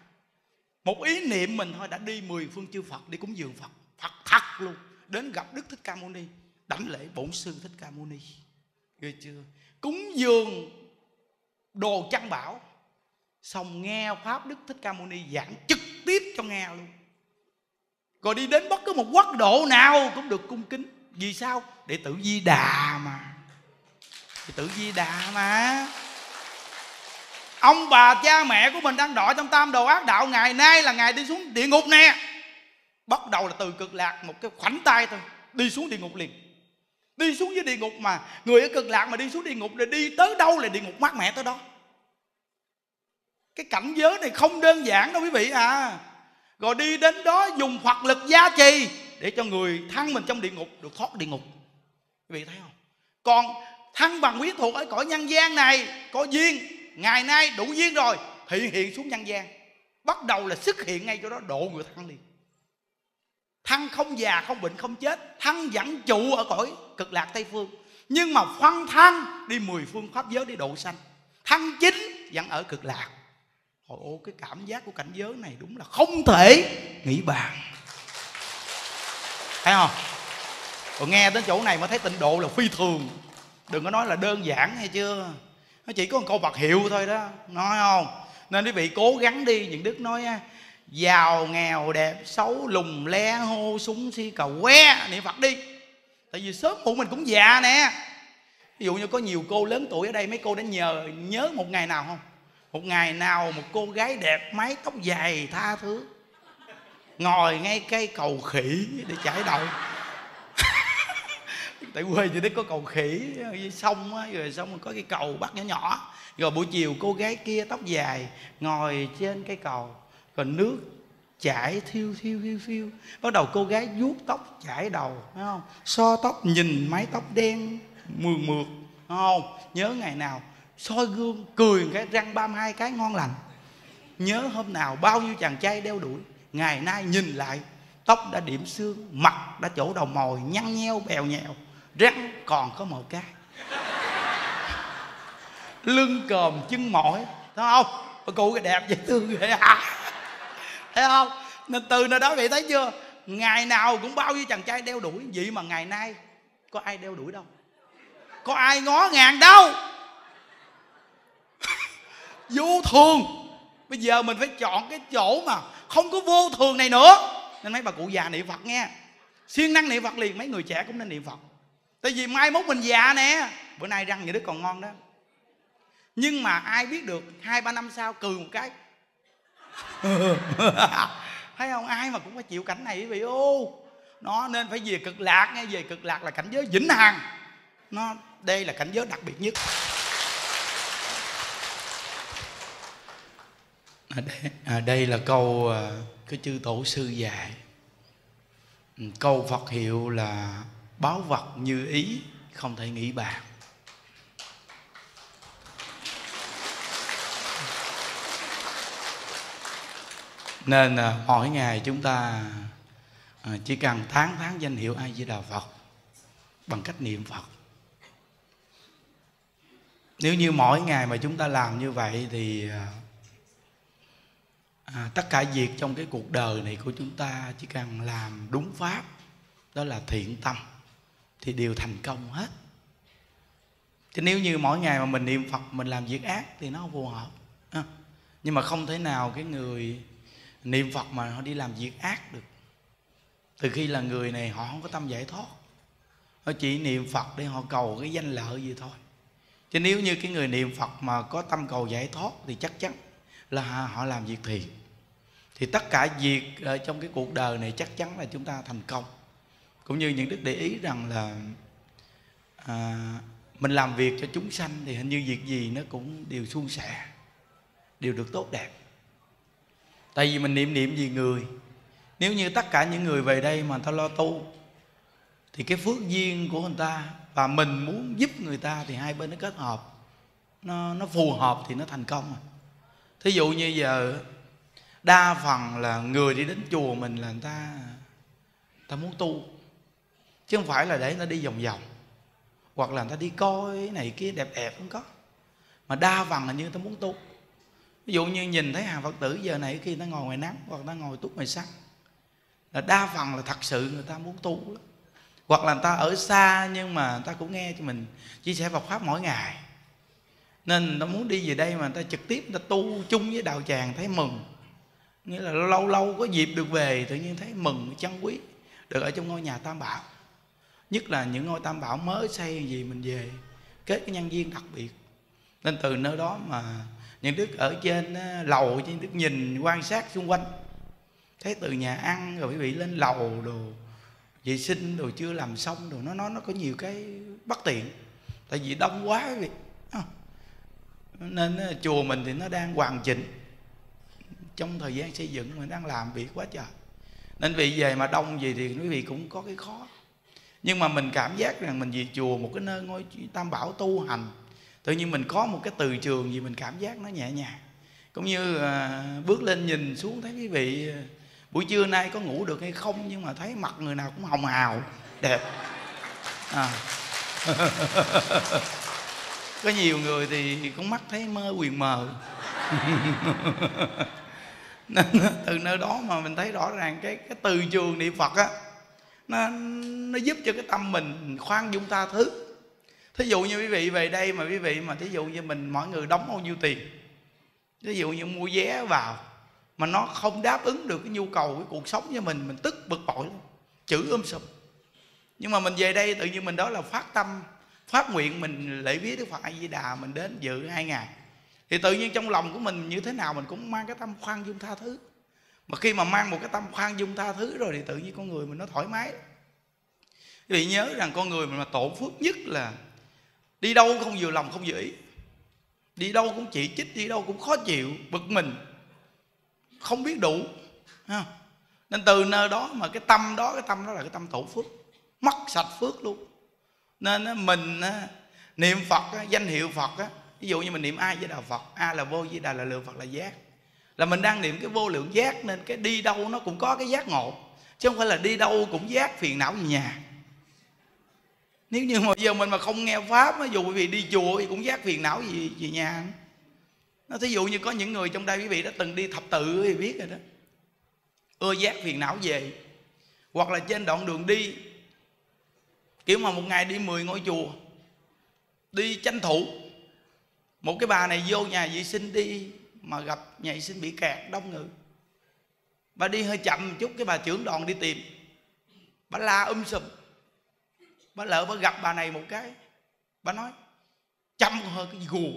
Một ý niệm mình thôi, đã đi mười phương chư Phật, đi cúng dường Phật Phật thật luôn. Đến gặp Đức Thích Ca Mâu Ni, đảnh lễ bổn sư Thích Ca Mâu Ni. Ghê chưa? Cúng dường đồ trang bảo. Xong nghe pháp đức thích ca mâu ni giảng trực tiếp cho nghe luôn. Rồi đi đến bất cứ một quốc độ nào cũng được cung kính. Vì sao? Để tử di đà mà. Đệ tử di đà mà ông bà cha mẹ của mình đang đọa trong tam đồ ác đạo. Ngày nay là ngày đi xuống địa ngục nè. Bắt đầu là từ cực lạc, một cái khoảnh tay thôi, đi xuống địa ngục liền. Đi xuống dưới địa ngục mà, người ở cực lạc mà đi xuống địa ngục rồi đi tới đâu là địa ngục mát mẹ tới đó. Cái cảnh giới này không đơn giản đâu quý vị à. Rồi đi đến đó dùng phật lực gia trì để cho người thân mình trong địa ngục, được thoát địa ngục. Quý vị thấy không? Còn thân bằng huyết thuộc ở cõi nhân gian này, có duyên ngày nay đủ duyên rồi hiện hiện xuống nhân gian. Bắt đầu là xuất hiện ngay chỗ đó độ người thăng liền. Thăng không già không bệnh không chết thăng vẫn trụ ở cõi cực lạc tây phương. Nhưng mà phân thăng đi mười phương pháp giới đi độ sanh. Thăng chính vẫn ở cực lạc. Ồ, cái cảm giác của cảnh giới này đúng là không thể nghĩ bàn. Thấy không? Còn nghe đến chỗ này mới thấy tịnh độ là phi thường. Đừng có nói là đơn giản hay chưa? Nó chỉ có một câu Phật hiệu thôi đó Nói không? Nên quý vị cố gắng đi Những Đức nói Giàu, nghèo, đẹp, xấu, lùng, le, hô, súng, si, cầu que. Niệm Phật đi. Tại vì sớm muộn mình cũng già nè. Ví dụ như có nhiều cô lớn tuổi ở đây Mấy cô đã nhờ nhớ một ngày nào không? Một ngày nào một cô gái đẹp mái tóc dài tha thứ ngồi ngay cây cầu khỉ để chải đầu tại quê chị đức có cầu khỉ sông á, rồi xong có cái cầu bắt nhỏ nhỏ. Rồi buổi chiều cô gái kia tóc dài ngồi trên cái cầu còn nước chảy thiêu thiêu thiêu thiêu. Bắt đầu cô gái vuốt tóc chảy đầu, phải không? So tóc, nhìn mái tóc đen, mượt mượt không? Nhớ ngày nào, soi gương, cười cái răng 32 cái ngon lành. Nhớ hôm nào bao nhiêu chàng trai đeo đuổi, ngày nay nhìn lại, tóc đã điểm xương, mặt đã chỗ đầu mồi, nhăn nheo, bèo nhèo rắn còn có một cái lưng còm, chân mỏi. Thấy không? Bà cụ cái đẹp dễ thương vậy à thấy không? Nên từ nơi đó vậy thấy chưa? Ngày nào cũng bao nhiêu chàng trai đeo đuổi. Vậy mà ngày nay, có ai đeo đuổi đâu? Có ai ngó ngàng đâu? Vô thường. Bây giờ mình phải chọn cái chỗ mà không có vô thường này nữa. Nên mấy bà cụ già niệm phật nghe. Siêng năng niệm phật liền, mấy người trẻ cũng nên niệm phật tại vì mai mốt mình già nè. Bữa nay răng nhà đức còn ngon đó. Nhưng mà ai biết được hai ba năm sau cười một cái. Thấy không? Ai mà cũng phải chịu cảnh này quý vị. Ô nó nên phải về cực lạc nghe về cực lạc là cảnh giới vĩnh hằng. Nó đây là cảnh giới đặc biệt nhất. À đây, à, đây là câu à, cái chư tổ sư dạy. Ừ, câu phật hiệu là báo vật như ý không thể nghĩ bàn. Nên à, mỗi ngày chúng ta à, chỉ cần tháng tháng danh hiệu ai di đà phật bằng cách niệm phật. Nếu như mỗi ngày mà chúng ta làm như vậy thì à, à, tất cả việc trong cái cuộc đời này của chúng ta chỉ cần làm đúng pháp đó là thiện tâm thì đều thành công hết. Chứ nếu như mỗi ngày mà mình niệm phật, mình làm việc ác thì nó không phù hợp. À. nhưng mà không thể nào cái người niệm phật mà họ đi làm việc ác được. Từ khi là người này họ không có tâm giải thoát. Họ chỉ niệm phật để họ cầu cái danh lợi gì thôi. Chứ nếu như cái người niệm phật mà có tâm cầu giải thoát thì chắc chắn là họ làm việc thiện. Thì tất cả việc ở trong cái cuộc đời này chắc chắn là chúng ta thành công cũng như những đức để ý rằng là à, mình làm việc cho chúng sanh thì hình như việc gì nó cũng đều suôn sẻ đều được tốt đẹp. Tại vì mình niệm niệm vì người. Nếu như tất cả những người về đây mà người ta lo tu thì cái phước duyên của người ta và mình muốn giúp người ta thì hai bên nó kết hợp. Nó nó phù hợp thì nó thành công rồi. thí dụ như giờ đa phần là người đi đến chùa mình là người ta người ta muốn tu chứ không phải là để nó đi vòng vòng. Hoặc là người ta đi coi này kia đẹp đẹp, không có. Mà đa phần là như người ta muốn tu. Ví dụ như nhìn thấy hàng phật tử giờ này khi ta ngồi ngoài nắng, hoặc ta ngồi túc ngoài sắt là đa phần là thật sự người ta muốn tu lắm. Hoặc là người ta ở xa nhưng mà người ta cũng nghe cho mình chia sẻ Phật pháp mỗi ngày. Nên nó muốn đi về đây mà người ta trực tiếp người ta tu chung với đạo tràng thấy mừng. Nghĩa là lâu lâu có dịp được về tự nhiên thấy mừng chân quý được ở trong ngôi nhà tam bảo nhất là những ngôi tam bảo mới xây gì mình về, kết cái nhân viên đặc biệt. Nên từ nơi đó mà những đức ở trên lầu trên đức nhìn, quan sát xung quanh. Thấy từ nhà ăn rồi quý vị lên lầu đồ, vệ sinh đồ chưa làm xong đồ, nó nó nó có nhiều cái bất tiện. Tại vì đông quá quý vị. Nên chùa mình thì nó đang hoàn chỉnh. Trong thời gian xây dựng mình đang làm việc quá trời. Nên vì về mà đông gì thì quý vị cũng có cái khó nhưng mà mình cảm giác rằng mình về chùa một cái nơi ngôi tam bảo tu hành tự nhiên mình có một cái từ trường gì mình cảm giác nó nhẹ nhàng. Cũng như à, bước lên nhìn xuống thấy quý vị à, buổi trưa nay có ngủ được hay không nhưng mà thấy mặt người nào cũng hồng hào đẹp. À. có nhiều người thì cũng mắt thấy mơ quyền mờ. Nên từ nơi đó mà mình thấy rõ ràng cái cái từ trường niệm phật á nó nó giúp cho cái tâm mình khoan dung tha thứ. Thí dụ như quý vị về đây mà quý vị mà thí dụ như mình, mọi người đóng bao nhiêu tiền, thí dụ như mua vé vào mà nó không đáp ứng được cái nhu cầu, cái cuộc sống cho mình mình tức bực bội lắm, chữ um sùm. Nhưng mà mình về đây tự nhiên mình đó là phát tâm, phát nguyện mình lễ viết đức phật a di đà mình đến dự hai ngày. Thì tự nhiên trong lòng của mình như thế nào mình cũng mang cái tâm khoan dung tha thứ mà khi mà mang một cái tâm khoan dung tha thứ rồi thì tự nhiên con người mình nó thoải mái. Quý vị nhớ rằng con người mình mà tổn phước nhất là đi đâu không vừa lòng không vừa ý. Đi đâu cũng chỉ trích, đi đâu cũng khó chịu, bực mình. Không biết đủ nên từ nơi đó mà cái tâm đó, cái tâm đó là cái tâm tổ phước. Mất sạch phước luôn. Nên mình niệm phật danh hiệu phật ví dụ như mình niệm a với đà phật, a là vô với đà là lượng phật là giác là mình đang niệm cái vô lượng giác nên cái đi đâu nó cũng có cái giác ngộ. Chứ không phải là đi đâu cũng giác phiền não về nhà. Nếu như mà giờ mình mà không nghe pháp dù quý vị đi chùa thì cũng giác phiền não gì về nhà. Nó thí dụ như có những người trong đây quý vị đã từng đi thập tự thì biết rồi đó. Ưa giác phiền não về. Hoặc là trên đoạn đường đi, kiểu mà một ngày đi 10 ngôi chùa, đi tranh thủ. Một cái bà này vô nhà vệ sinh đi mà gặp nhảy sinh bị kẹt, đông người. Bà đi hơi chậm một chút, cái bà trưởng đoàn đi tìm. Bà la um sùm. Bà lỡ bà gặp bà này một cái, bà nói chậm hơn cái gù.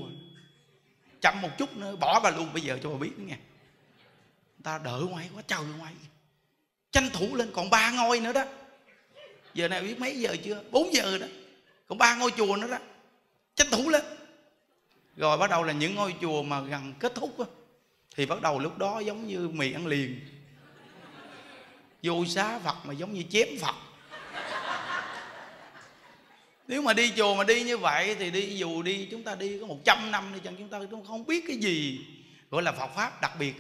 Chậm một chút nữa, bỏ bà luôn, bây giờ cho bà biết nghe. Ta đợi ngoài quá trời ngoài tranh thủ lên còn ba ngôi nữa đó. Giờ này biết mấy giờ chưa? 4 giờ đó. Còn ba ngôi chùa nữa đó. Tranh thủ lên rồi bắt đầu là những ngôi chùa mà gần kết thúc á, thì bắt đầu lúc đó giống như mì ăn liền. Vô xá phật mà giống như chém phật. Nếu mà đi chùa mà đi như vậy thì đi dù đi chúng ta đi có 100 năm thì chẳng chúng ta cũng không biết cái gì gọi là Phật pháp đặc biệt.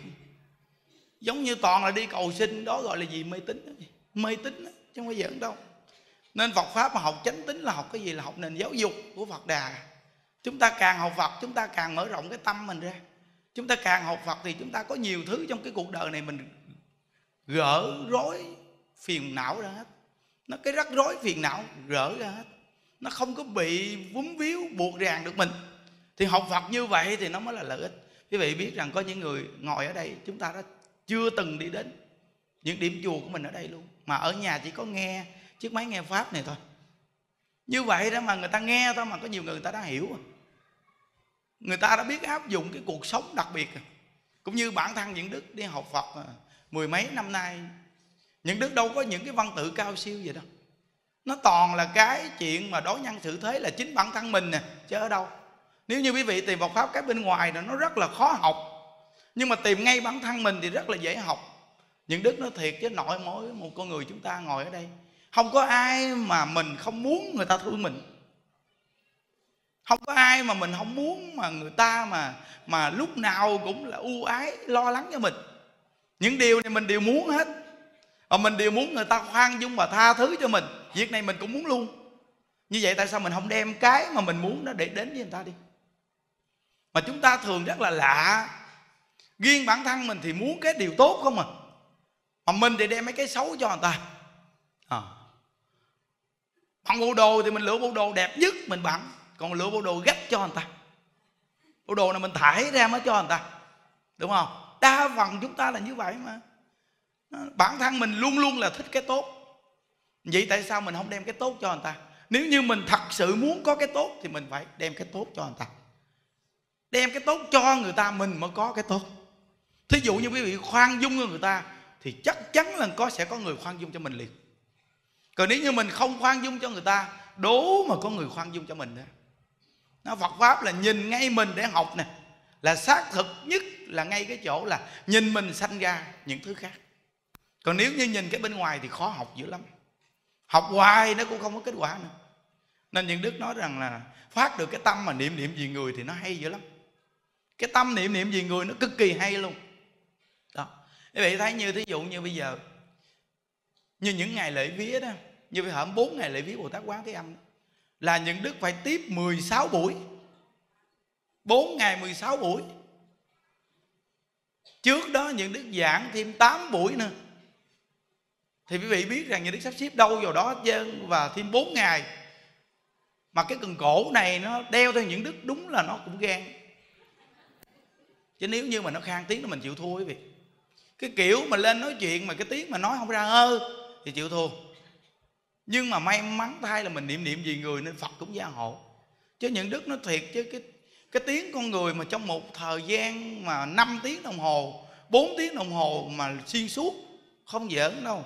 Giống như toàn là đi cầu xin đó gọi là gì? Mê tín mê tín chứ không phải giỡn đâu. Nên Phật pháp mà học chánh tính là học cái gì? Là học nền giáo dục của Phật đà chúng ta càng học Phật chúng ta càng mở rộng cái tâm mình ra. Chúng ta càng học Phật thì chúng ta có nhiều thứ trong cái cuộc đời này mình gỡ rối phiền não ra hết. Nó cái rắc rối phiền não gỡ ra hết. Nó không có bị vúng víu buộc ràng được mình. Thì học Phật như vậy thì nó mới là lợi ích. Quý vị biết rằng có những người ngồi ở đây chúng ta đã chưa từng đi đến những điểm chùa của mình ở đây luôn. Mà ở nhà chỉ có nghe chiếc máy nghe pháp này thôi. Như vậy đó mà người ta nghe thôi mà có nhiều người, người ta đã hiểu rồi người ta đã biết áp dụng cái cuộc sống đặc biệt à. cũng như bản thân những đức đi học phật à, mười mấy năm nay, những đức đâu có những cái văn tự cao siêu vậy đâu. Nó toàn là cái chuyện mà đối nhân xử thế là chính bản thân mình nè, chứ ở đâu. Nếu như quý vị tìm Phật pháp cái bên ngoài là nó rất là khó học, nhưng mà tìm ngay bản thân mình thì rất là dễ học. Những đức nó thiệt chứ nội mỗi một con người chúng ta ngồi ở đây, không có ai mà mình không muốn người ta thương mình không có ai mà mình không muốn mà người ta mà mà lúc nào cũng là ưu ái, lo lắng cho mình. Những điều này mình đều muốn hết. Và mình đều muốn người ta khoan dung và tha thứ cho mình. Việc này mình cũng muốn luôn. Như vậy tại sao mình không đem cái mà mình muốn nó để đến với người ta đi? Mà chúng ta thường rất là lạ. Riêng bản thân mình thì muốn cái điều tốt không à? Mà mình thì đem mấy cái xấu cho người ta. À. bằng bộ đồ thì mình lựa bộ đồ đẹp nhất mình bận còn lựa bộ đồ gấp cho người ta. Bộ đồ này mình thải ra mới cho người ta. Đúng không? Đa phần chúng ta là như vậy mà. Bản thân mình luôn luôn là thích cái tốt. Vậy tại sao mình không đem cái tốt cho người ta? Nếu như mình thật sự muốn có cái tốt thì mình phải đem cái tốt cho người ta. Đem cái tốt cho người ta mình mới có cái tốt. Thí dụ như quý vị khoan dung người ta thì chắc chắn là có, sẽ có người khoan dung cho mình liền. Còn nếu như mình không khoan dung cho người ta, đố mà có người khoan dung cho mình đó nó Phật pháp là nhìn ngay mình để học nè. Là xác thực nhất là ngay cái chỗ là nhìn mình sanh ra những thứ khác. Còn nếu như nhìn cái bên ngoài thì khó học dữ lắm. Học hoài nó cũng không có kết quả nữa. Nên những đức nói rằng là phát được cái tâm mà niệm niệm gì người thì nó hay dữ lắm. Cái tâm niệm niệm gì người nó cực kỳ hay luôn. Đó. Quý vị thấy như thí dụ như bây giờ, như những ngày lễ vía đó, như bây giờ bốn ngày lễ vía bồ tát quán thế âm là những đức phải tiếp 16 buổi. 4 ngày 16 buổi. Trước đó những đức giảng thêm 8 buổi nữa. Thì quý vị biết rằng những đức sắp xếp đâu vào đó dân Và thêm 4 ngày. Mà cái cần cổ này nó đeo theo những đức Đúng là nó cũng gan Chứ nếu như mà nó khang tiếng là mình chịu thua quý vị. Cái kiểu mà lên nói chuyện mà cái tiếng mà nói không ra ơ Thì chịu thua. Nhưng mà may mắn thay là mình niệm niệm gì người Nên Phật cũng gia hộ. Chứ những đức nó thiệt chứ cái cái tiếng con người mà trong một thời gian mà 5 tiếng đồng hồ 4 tiếng đồng hồ mà xuyên suốt, không giỡn đâu.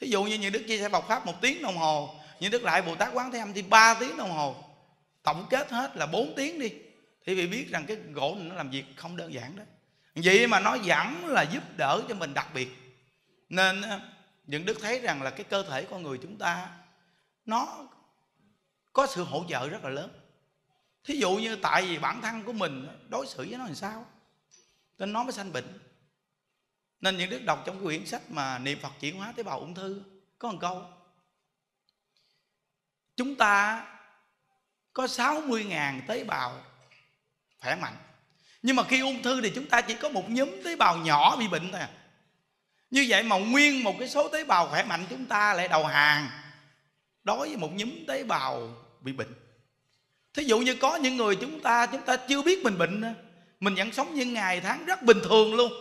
Thí dụ như những đức chia sẻ bọc pháp một tiếng đồng hồ, những đức lại bồ tát quán thế âm thì 3 tiếng đồng hồ. Tổng kết hết là 4 tiếng đi. Thì vị biết rằng cái gỗ này nó làm việc không đơn giản đó. Vậy mà nó vẫn là giúp đỡ cho mình đặc biệt. Nên những đức thấy rằng là cái cơ thể con người chúng ta, nó có sự hỗ trợ rất là lớn thí dụ như tại vì bản thân của mình đối xử với nó làm sao, nên nó mới sanh bệnh nên những đức đọc trong cái quyển sách mà niệm phật chuyển hóa tế bào ung thư có một câu, chúng ta có 60.000 tế bào khỏe mạnh, nhưng mà khi ung thư thì chúng ta chỉ có một nhóm tế bào nhỏ bị bệnh thôi à như vậy mà nguyên một cái số tế bào khỏe mạnh chúng ta lại đầu hàng. Đối với một nhóm tế bào bị bệnh. Thí dụ như có những người chúng ta chúng ta chưa biết mình bệnh mình vẫn sống những ngày tháng rất bình thường luôn.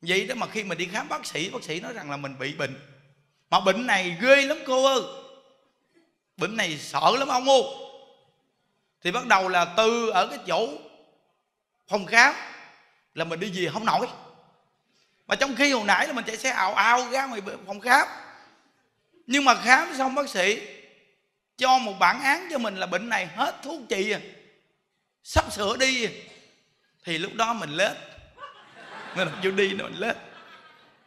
Vậy đó mà khi mình đi khám bác sĩ bác sĩ nói rằng là mình bị bệnh. Mà bệnh này ghê lắm cô ơi. Bệnh này sợ lắm ông ô thì bắt đầu là từ ở cái chỗ phòng khám là mình đi gì không nổi mà trong khi hồi nãy là mình chạy xe ào ào ra ngoài phòng khám. Nhưng mà khám xong bác sĩ cho một bản án cho mình là bệnh này hết thuốc trị à. Sắp sửa đi à. thì lúc đó mình lết. Mình chưa đi nữa mình lết.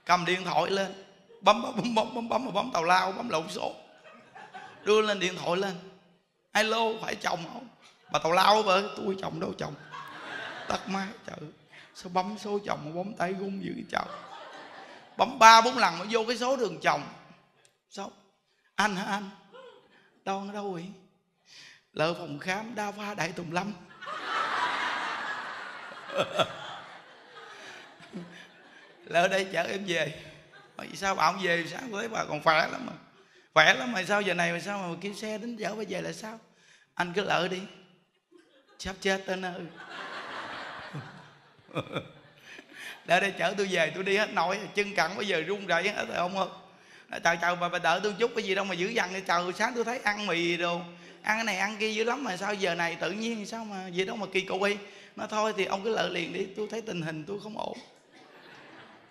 Cầm điện thoại lên. Bấm bấm bấm bấm bấm bấm bấm tàu lao, bấm lộn số đưa lên điện thoại lên. Alo, phải chồng không? Bà tàu lao bởi tôi chồng đâu chồng? Tắt máy, trời sao bấm số chồng mà bấm tay gung dữ chồng bấm ba bốn lần mới vô cái số đường chồng. Sao? Anh hả anh? Đâu ở đâu vậy? Lỡ phòng khám đa khoa Đại Tùng Lâm. Lỡ đây chở em về. Mà sao bà không về? Sáng tới bà còn khỏe lắm mà? Khỏe lắm mà sao giờ này mà sao mà kêu xe đến chở bà về là sao? Anh cứ lỡ đi. Sắp chết tới nơi để đây chở tôi về tôi đi hết nổi chân cẳng bây giờ run rẩy hết rồi không ơi. Chào chào bà, bà đợi tôi chút cái gì đâu mà dữ dằn chào sáng tôi thấy ăn mì đồ ăn cái này ăn kia dữ lắm mà sao giờ này tự nhiên sao mà gì đâu mà kỳ cục đi nó thôi thì ông cứ lợi liền đi tôi thấy tình hình tôi không ổn.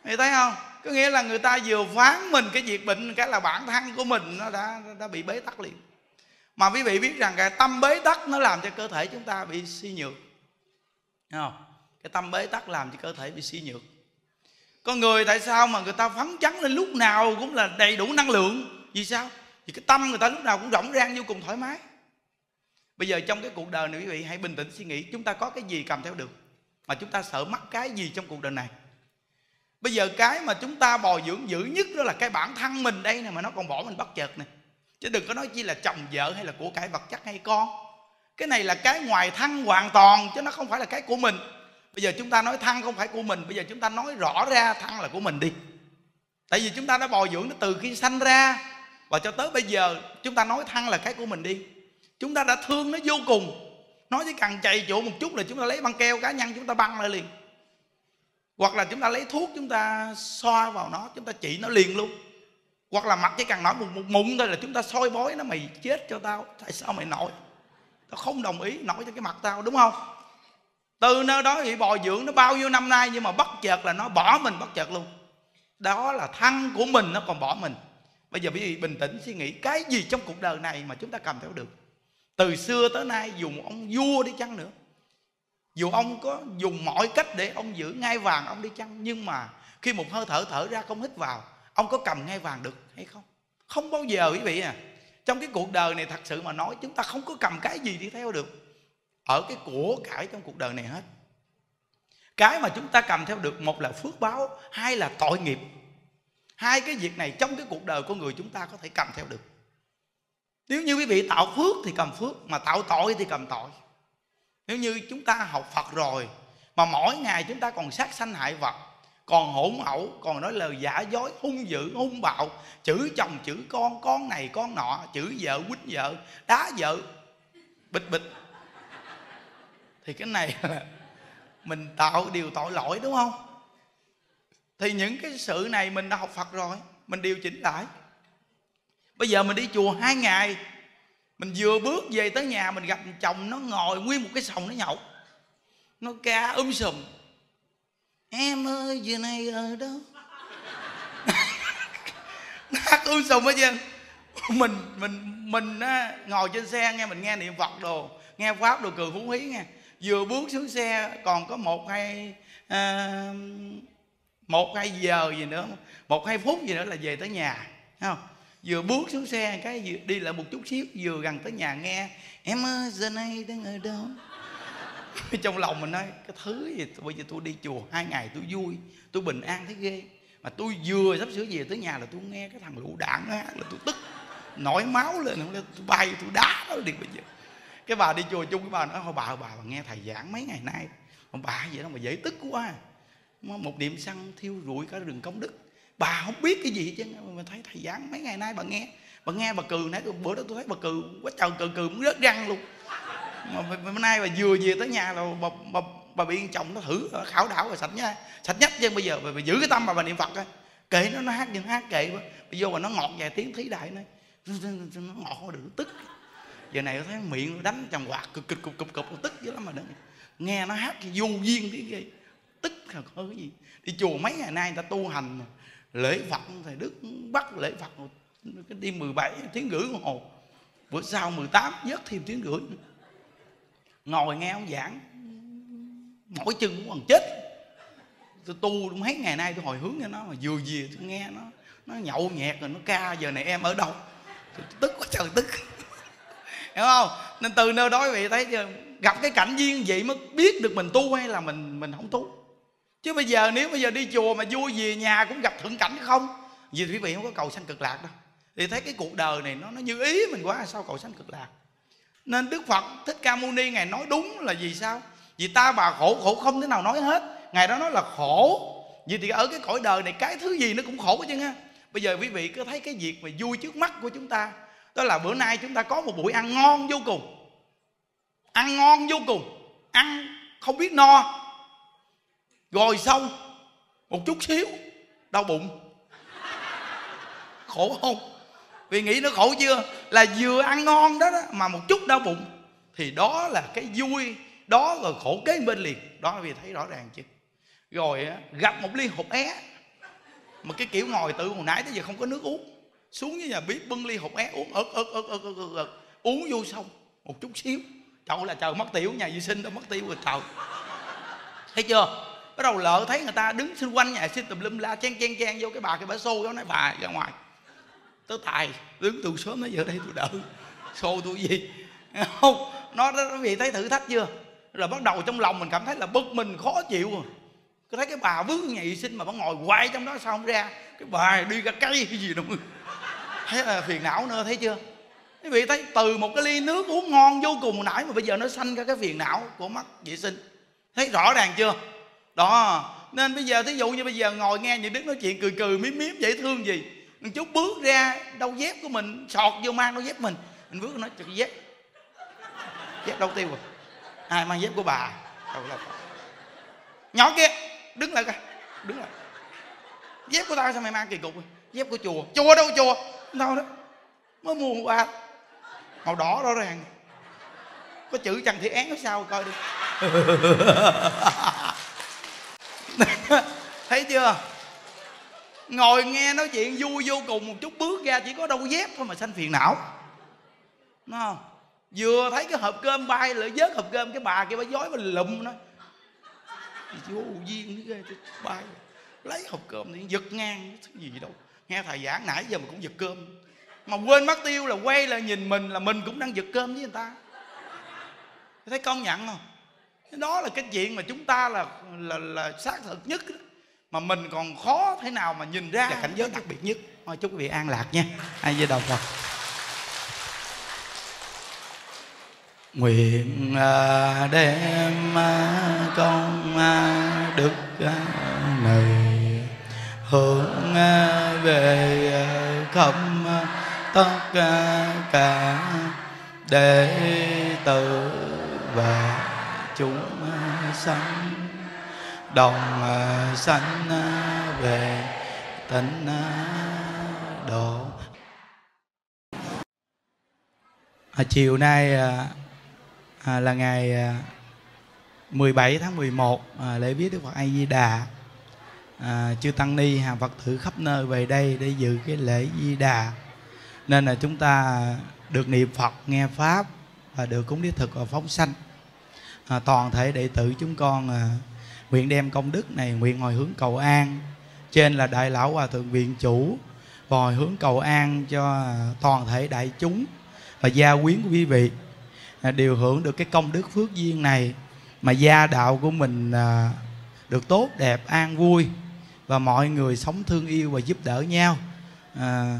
Thì thấy không? Có nghĩa là người ta vừa phán mình cái việc bệnh Cái là bản thân của mình nó đã đã bị bế tắc liền. Mà quý vị biết rằng cái tâm bế tắc Nó làm cho cơ thể chúng ta bị suy nhược. Thấy không? Cái tâm bế tắc làm cho cơ thể bị suy nhược. Con người tại sao mà người ta phấn chấn lên lúc nào cũng là đầy đủ năng lượng? Vì sao? Vì cái tâm người ta lúc nào cũng rộng rang vô cùng thoải mái. Bây giờ trong cái cuộc đời này quý vị, hãy bình tĩnh suy nghĩ, chúng ta có cái gì cầm theo được? Mà chúng ta sợ mắc cái gì trong cuộc đời này? Bây giờ cái mà chúng ta bồi dưỡng dữ nhất đó là cái bản thân mình đây nè, mà nó còn bỏ mình bất chợt nè. Chứ đừng có nói chi là chồng vợ hay là của cải vật chất hay con. Cái này là cái ngoài thân hoàn toàn, chứ nó không phải là cái của mình bây giờ chúng ta nói thân không phải của mình bây giờ chúng ta nói rõ ra thân là của mình đi tại vì chúng ta đã bồi dưỡng nó từ khi sanh ra và cho tới bây giờ chúng ta nói thân là cái của mình đi chúng ta đã thương nó vô cùng nó chỉ cần chạy chỗ một chút là chúng ta lấy băng keo cá nhân chúng ta băng lại liền hoặc là chúng ta lấy thuốc chúng ta xoa vào nó chúng ta trị nó liền luôn hoặc là mặt chỉ cần nói một, một mụn thôi là chúng ta soi bói nó mày chết cho tao tại sao mày nổi tao không đồng ý nổi cho cái mặt tao đúng không từ nơi đó bị bồi dưỡng nó bao nhiêu năm nay nhưng mà bất chợt là nó bỏ mình, bất chợt luôn. Đó là thân của mình, nó còn bỏ mình. Bây giờ quý vị bình tĩnh suy nghĩ, cái gì trong cuộc đời này mà chúng ta cầm theo được? Từ xưa tới nay dùng ông vua đi chăng nữa? Dù ông có dùng mọi cách để ông giữ ngai vàng ông đi chăng, nhưng mà khi một hơi thở thở ra không hít vào, ông có cầm ngai vàng được hay không? Không bao giờ quý vị à. Trong cái cuộc đời này thật sự mà nói, chúng ta không có cầm cái gì đi theo được ở cái của cải trong cuộc đời này hết. Cái mà chúng ta cầm theo được, một là phước báo, hai là tội nghiệp. Hai cái việc này trong cái cuộc đời của người chúng ta có thể cầm theo được. Nếu như quý vị tạo phước thì cầm phước, mà tạo tội thì cầm tội. Nếu như chúng ta học phật rồi, mà mỗi ngày chúng ta còn sát sanh hại vật, còn hỗn ẩu còn nói lời giả dối, hung dữ, hung bạo, chữ chồng, chữ con con này, con nọ, chữ vợ, quýnh vợ, đá vợ, bịch bịch thì cái này là mình tạo điều tội lỗi đúng không? Thì những cái sự này mình đã học phật rồi mình điều chỉnh lại. Bây giờ mình đi chùa hai ngày mình vừa bước về tới nhà mình gặp chồng nó ngồi nguyên một cái sòng nó nhậu. Nó ca um sùm. Em ơi giờ này ở đâu? Hát um sùm hết trơn. Mình mình mình á, ngồi trên xe nghe mình nghe niệm phật đồ nghe pháp đồ cười phú hí nghe vừa bước xuống xe còn có một hai à, một hai giờ gì nữa một hai phút gì nữa là về tới nhà không? Vừa bước xuống xe cái vừa đi lại một chút xíu vừa gần tới nhà nghe em ơi giờ này đang ở đâu? Trong lòng mình nói cái thứ gì bây giờ tôi đi chùa hai ngày tôi vui tôi bình an thấy ghê. Mà tôi vừa sắp sửa về tới nhà là tôi nghe cái thằng lũ đạn á là tôi tức nổi máu lên tôi bay tôi đá nó đi bây giờ cái bà đi chùa chung với bà nói thôi bà bà, bà nghe thầy giảng mấy ngày nay. Mà bà vậy đó mà dễ tức quá à. một niệm xăng thiêu rụi cả rừng công đức. Bà không biết cái gì chứ mà thấy thầy giảng mấy ngày nay bà nghe. Bà nghe bà cười nãy bữa đó tôi thấy bà cười quá trời cười cười muốn rớt răng luôn. Mà bữa nay bà vừa về tới nhà là bà, bà, bà bị chồng nó thử ờ, khảo đảo rồi sạch nha sạch nhất chứ bây giờ bà, bà giữ cái tâm bà, bà niệm phật á. Kệ nó nó hát nhưng hát kệ quá. Bây giờ mà nó ngọt vài tiếng thí đại nó nó ngọt được tức giờ này thấy miệng đánh chồng quạt, cực cực cực cực cực tức dữ lắm mà đấy nghe nó hát cái du duyên tiếng ghê tức là có cái gì? Đi chùa mấy ngày nay người ta tu hành mà lễ phật, thầy đức bắt lễ phật cái đi 17 tiếng rưỡi hồ. Bữa sau 18 dớt thêm tiếng rưỡi ngồi nghe ông giảng. Mỗi chân cũng còn chết. Tôi tu mấy ngày nay tôi hồi hướng cho nó mà vừa về tôi nghe nó. Nó nhậu nhẹt rồi nó ca, giờ này em ở đâu? Tôi tức quá trời tức hiểu không? Nên từ nơi đó quý vị thấy chưa, gặp cái cảnh duyên vậy mới biết được mình tu hay là mình mình không tu. Chứ bây giờ nếu bây giờ đi chùa mà vui về nhà cũng gặp thượng cảnh không? Vì quý vị không có cầu sanh cực lạc đâu. Thì thấy cái cuộc đời này nó nó như ý mình quá, sao cầu sanh cực lạc? Nên đức phật thích ca mâu ni ngài nói đúng là vì sao? Vì ta bà khổ khổ không thế nào nói hết. Ngài đó nói là khổ. Vì thì ở cái cõi đời này cái thứ gì nó cũng khổ chứ ha bây giờ quý vị cứ thấy cái việc mà vui trước mắt của chúng ta đó là bữa nay chúng ta có một buổi ăn ngon vô cùng. Ăn ngon vô cùng. Ăn không biết no. Rồi xong một chút xíu đau bụng. Khổ không? Vì nghĩ nó khổ chưa? Là vừa ăn ngon đó, đó mà một chút đau bụng thì đó là cái vui đó rồi khổ kế bên liền. Đó vì thấy rõ ràng chưa? Rồi gặp một ly hộp é mà cái kiểu ngồi tự hồi nãy tới giờ không có nước uống xuống với nhà bếp, bưng ly hột é uống, ớt ớt ớt ớt ớt ớt uống vô xong, một chút xíu. Trời là trời, mất tiểu nhà vệ sinh đâu mất tiêu rồi, trời. Thấy chưa? Bắt đầu lỡ thấy người ta đứng xung quanh nhà vệ sinh tùm lum la chen chen chen vô cái bà cái bà xô đó, nói, bà, ra ngoài. Tớ tài đứng từ sớm tới giờ đây tôi đợi xô tôi gì? Không, nó nó vì thấy thử thách chưa? Rồi bắt đầu trong lòng mình cảm thấy là bực mình, khó chịu. Rồi cứ thấy cái bà vướng nhà vệ sinh mà bà ngồi quay trong đó, sao không ra? Cái bà đi ra cây cái gì đâu thấy là ờ, phiền não nữa, thấy chưa? Quý vị thấy, từ một cái ly nước uống ngon vô cùng nãy mà bây giờ nó sanh ra cái phiền não của mắt vệ sinh. Thấy rõ ràng chưa? Đó, nên bây giờ thí dụ như bây giờ ngồi nghe những đức nói chuyện cười cười miếm miếm dễ thương gì, một chút bước ra đâu dép của mình, sọt vô mang đâu dép mình. Mình bước nói chụp dép. Dép đâu tiêu rồi ai mang dép của bà? Đâu là nhỏ kia, đứng lại coi, đứng lại. Dép của tao sao mày mang kỳ cục dép của chùa. Chùa đâu chùa? Đâu đó. Mới mua qua màu đỏ rõ ràng. Có chữ trần thị án ở sau coi đi thấy chưa? Ngồi nghe nói chuyện vui vô cùng một chút bước ra chỉ có đâu dép thôi mà sanh phiền não. Đúng không? Vừa thấy cái hộp cơm bay lại vớt hộp cơm cái bà kia bà dối bà lụm nó. Vô duyên ghê bay. Lấy hộp cơm thì giật ngang, cái gì đâu nghe thầy giảng nãy giờ mà cũng giật cơm. Mà quên mất tiêu là quay lại nhìn mình là mình cũng đang giật cơm với người ta. Thấy công nhận không? Đó là cái chuyện mà chúng ta là là là xác thực nhất mà mình còn khó thế nào mà nhìn ra là cảnh giới đặc biệt nhất. Thôi chúc quý vị an lạc nha. Ai với đầu phật nguyện à, đem à, công à, đức này hướng à, về à, khắp à, tất cả đệ tử và chúng sanh. Đồng sanh về tịnh độ. À, chiều nay à, là ngày 17 tháng 11 à, lễ viết Đức Phật A Di Đà à, chư tăng ni hàng Phật tử khắp nơi về đây để dự cái lễ Di Đà. Nên là chúng ta được niệm Phật nghe pháp và được cúng đích thực và phóng sanh. À, toàn thể đệ tử chúng con à, nguyện đem công đức này nguyện hồi hướng cầu an. Trên là đại lão hòa thượng viện chủ và hồi hướng cầu an cho à, toàn thể đại chúng và gia quyến của quý vị. À, đều hưởng được cái công đức phước duyên này mà gia đạo của mình à, được tốt đẹp an vui và mọi người sống thương yêu và giúp đỡ nhau. À,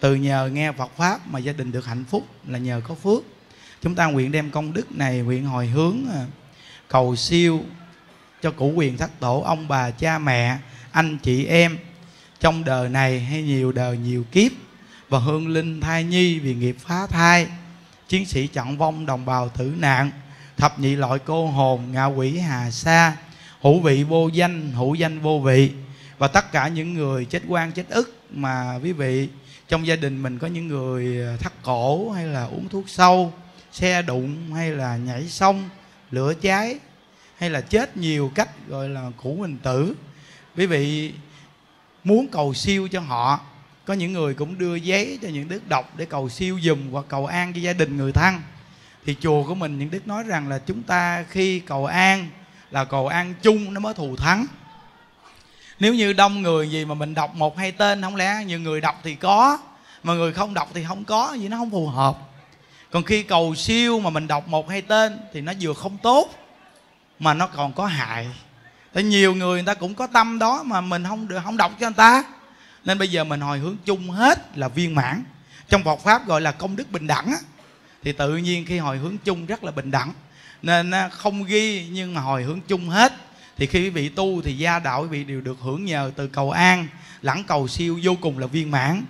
từ nhờ nghe Phật pháp mà gia đình được hạnh phúc là nhờ có phước. Chúng ta nguyện đem công đức này nguyện hồi hướng à, cầu siêu cho cụ quyền thất tổ ông bà cha mẹ anh chị em trong đời này hay nhiều đời nhiều kiếp. Và hương linh thai nhi vì nghiệp phá thai chiến sĩ chọn vong đồng bào tử nạn thập nhị loại cô hồn ngạ quỷ hà sa hữu vị vô danh hữu danh vô vị và tất cả những người chết quan chết ức mà quý vị, trong gia đình mình có những người à, thắt cổ hay là uống thuốc sâu, xe đụng hay là nhảy sông, lửa cháy, hay là chết nhiều cách gọi là cũ mình tử, quý vị muốn cầu siêu cho họ. Có những người cũng đưa giấy cho những đức đọc để cầu siêu dùm hoặc cầu an cho gia đình người thân. Thì chùa của mình, những đức nói rằng là chúng ta khi cầu an là cầu an chung, nó mới thù thắng nếu như đông người gì mà mình đọc một hai tên không lẽ nhiều người đọc thì có mà người không đọc thì không có vì nó không phù hợp. Còn khi cầu siêu mà mình đọc một hai tên thì nó vừa không tốt mà nó còn có hại. Tại nhiều người người ta cũng có tâm đó mà mình không được không đọc cho người ta. Nên bây giờ mình hồi hướng chung hết là viên mãn. Trong Phật pháp gọi là công đức bình đẳng á, thì tự nhiên khi hồi hướng chung rất là bình đẳng. Nên không ghi nhưng mà hồi hướng chung hết thì khi quý vị tu thì gia đạo quý vị đều được hưởng nhờ từ cầu an, lẫn cầu siêu vô cùng là viên mãn.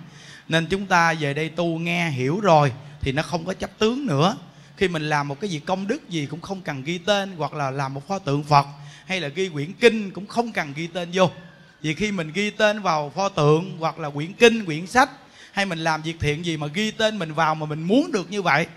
Nên chúng ta về đây tu nghe hiểu rồi thì nó không có chấp tướng nữa. Khi mình làm một cái gì công đức gì cũng không cần ghi tên hoặc là làm một pho tượng phật hay là ghi quyển kinh cũng không cần ghi tên vô. Vì khi mình ghi tên vào pho tượng hoặc là quyển kinh, quyển sách hay mình làm việc thiện gì mà ghi tên mình vào mà mình muốn được như vậy.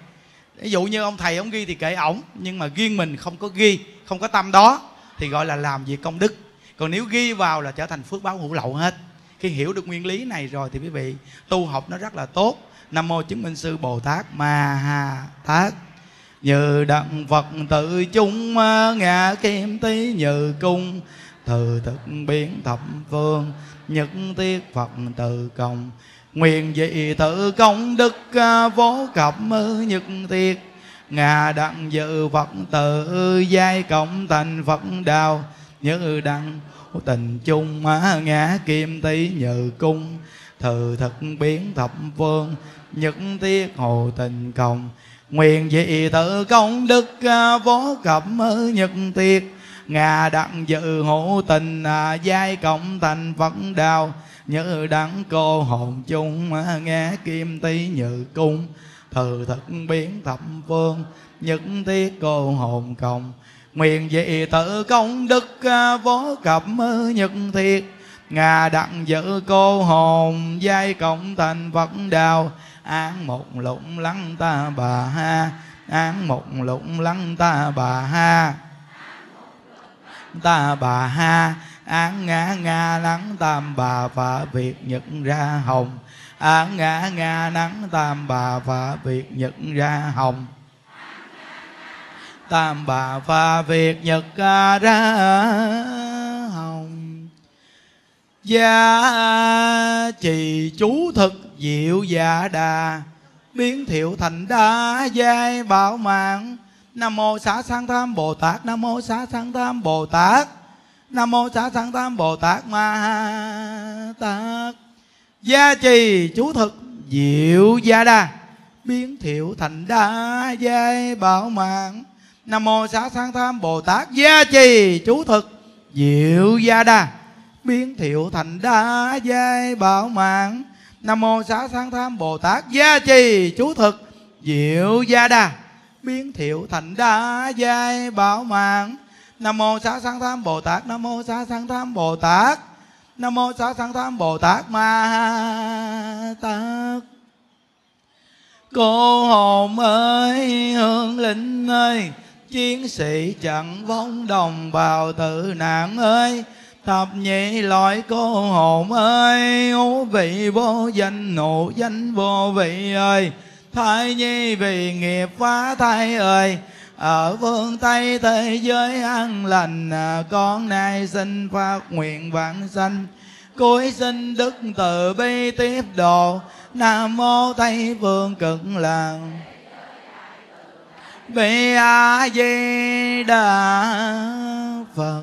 Ví dụ như ông thầy ông ghi thì kệ ổng, nhưng mà riêng mình không có ghi, không có tâm đó thì gọi là làm việc công đức. Còn nếu ghi vào là trở thành phước báo hữu lậu hết. Khi hiểu được nguyên lý này rồi thì quý vị tu học nó rất là tốt. Nam mô chứng minh sư bồ tát ma ha tát. Như đặng phật tự chung ngã kim tí như cung. Từ thực biến thập phương, nhất tiết phật từ công. Nguyện dị tự công đức vô cập nhất tiết ngà đặng dự phật tự, giai cộng thành phật đạo như đặng tình chung ngã kim tí như cung. Thừ thực biến thập phương những tiết hồ tình cộng. Nguyện dị tự công đức à, vô ở nhật tiết ngà đặng dự hộ tình à, giai cộng thành phật đạo như đắng cô hồn chung nghe kim tý nhự cung thừ thực biến thập phương, nhất thiết cô hồn cộng nguyện dị tự công đức à, vô cập à, nhật thiết. Ngà đặng giữ cô hồn, giai cộng thành phật đạo án một lụng lắng ta bà ha, án một lụng lắng ta bà ha. Ta bà ha, án ngã nga lắng tam bà và việc nhật ra hồng a ngã nga nắng, tam bà phạ việt, nhật ra hồng. Tam bà pha việt, nhật ra hồng. Gia trì chú thực, diệu dạ đà. Biến thiệu thành đa, giai bảo mạng. Nam mô xá sanh tham bồ tát, nam mô xá sanh tham bồ tát. Nam mô xá sanh tham bồ tát ma tát gia trì chú thực diệu gia đa. Biến thiệu thành đa giai bảo mạng. Nam mô xá sang tham bồ tát. Gia trì chú thực diệu gia đa. Biến thiệu thành đa giai bảo mạng. Nam mô xá sang tham bồ tát. Gia trì chú thực diệu gia đa. Biến thiệu thành đa giai bảo mạng. Nam mô xá sang tham bồ tát. Nam mô xá sang tham bồ tát nam mô xá sanh tham bồ tát ma tát. Cô hồn ơi, hương linh ơi, chiến sĩ chẳng vong đồng bào tử nạn ơi. Thập nhị loại cô hồn ơi ngũ vị vô danh, nộ danh vô vị ơi. Thai nhi vì nghiệp phá thai ơi ở phương tây thế giới an lành à, con nay xin phát nguyện vãng sanh. Cuối sinh đức từ bi tiếp độ, nam mô tây phương cực lạc. Bi a di đà phật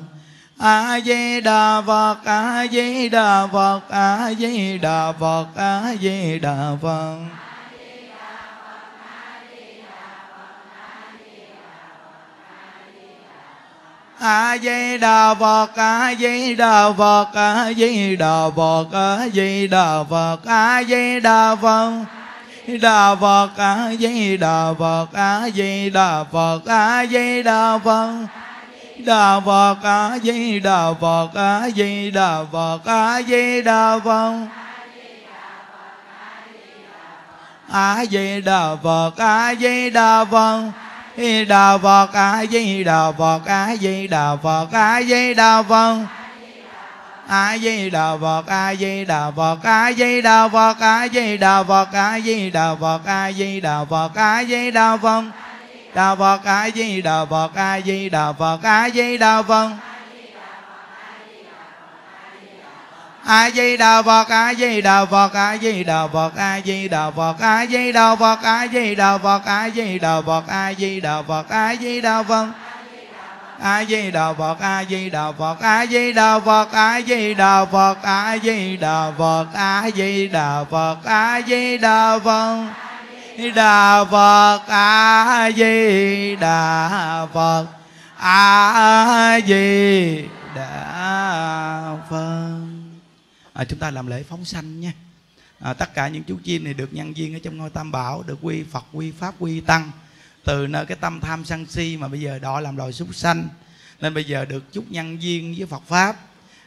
a di đà phật. A di đà phật, a di đà phật, a di đà phật, a di đà phật. A di đà phật a di đà phật a di đà phật a di đà phật đà phật a di đà phật a di đà phật a di đà phật đà phật a di đà phật a di đà phật a di đà phật a di đà phật a di đà phật đà phật a di đà phật a di đà phật a di đà phật a di đà phật a di đà phật a di đà phật a di đà phật a di đà phật a di đà phật a di đà phật đà phật a di đà phật a di đà phật a di đà phật a di đà phật a di đà phật a di đà phật a di đà phật a di đà phật a di đà phật a di đà phật a di đà phật a di đà phật a di đà phật a di đà phật a di đà phật a di đà phật a di đà phật a di đà phật a di đà phật đà phật a di đà phật a di đà phật à, chúng ta làm lễ phóng sanh nha. À, tất cả những chú chim này được nhân viên ở trong ngôi tam bảo được quy phật quy pháp quy tăng. Từ nơi cái tâm tham sân si mà bây giờ đọ làm loài súc sanh nên bây giờ được chút nhân viên với Phật pháp.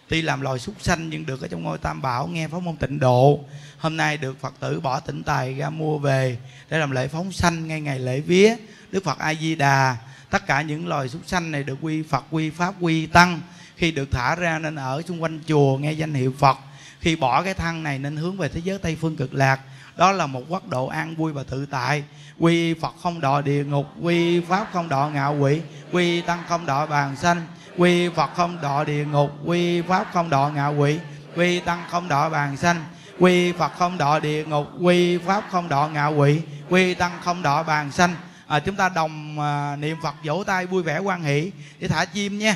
Tuy làm loài súc sanh nhưng được ở trong ngôi tam bảo nghe pháp môn tịnh độ. Hôm nay được Phật tử bỏ tỉnh tài ra mua về để làm lễ phóng sanh ngay ngày lễ vía. Đức Phật A Di Đà tất cả những loài súc sanh này được quy Phật quy pháp quy tăng. Khi được thả ra nên ở xung quanh chùa nghe danh hiệu Phật khi bỏ cái thân này nên hướng về thế giới tây phương cực lạc. Đó là một quốc độ an vui và tự tại. Quy phật không đọa địa ngục quy pháp không đọa ngạo quỷ quy tăng không đọa bàn sanh quy phật không đọa địa ngục quy pháp không đọa ngạo quỷ quy tăng không đọa bàn sanh quy phật không đọa địa ngục quy pháp không đọa ngạo quỷ quy tăng không đọa bàn sanh. À, chúng ta đồng à, niệm phật vỗ tay vui vẻ quan hỷ. Để thả chim nha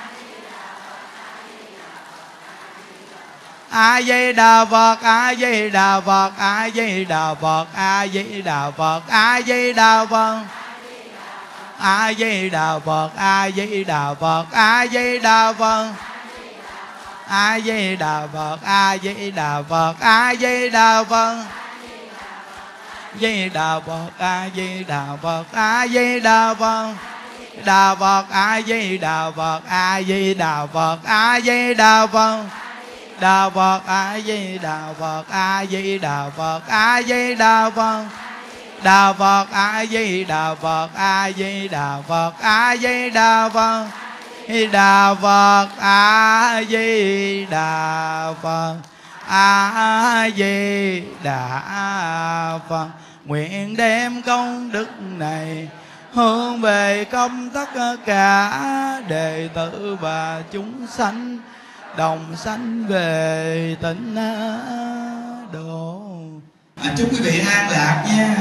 a di đà phật a di đà phật a di đà phật a di đà phật a di đà phật a di đà phật a di đà phật a di đà phật a di đà phật a di đà phật a di đà phật di đà phật a di đà phật a di đà phật đà phật a di đà phật a di đà phật a di đà phật đà phật, a di đà phật, a di đà phật, a di đà phật. Đà phật, a di đà phật, a di đà phật, a di đà phật. Đà phật, a di đà phật, a di đà phật. Nguyện đem công đức này hướng về công tất cả đệ tử và chúng sanh đồng sanh về tịnh độ à, chúc quý vị an lạc nha.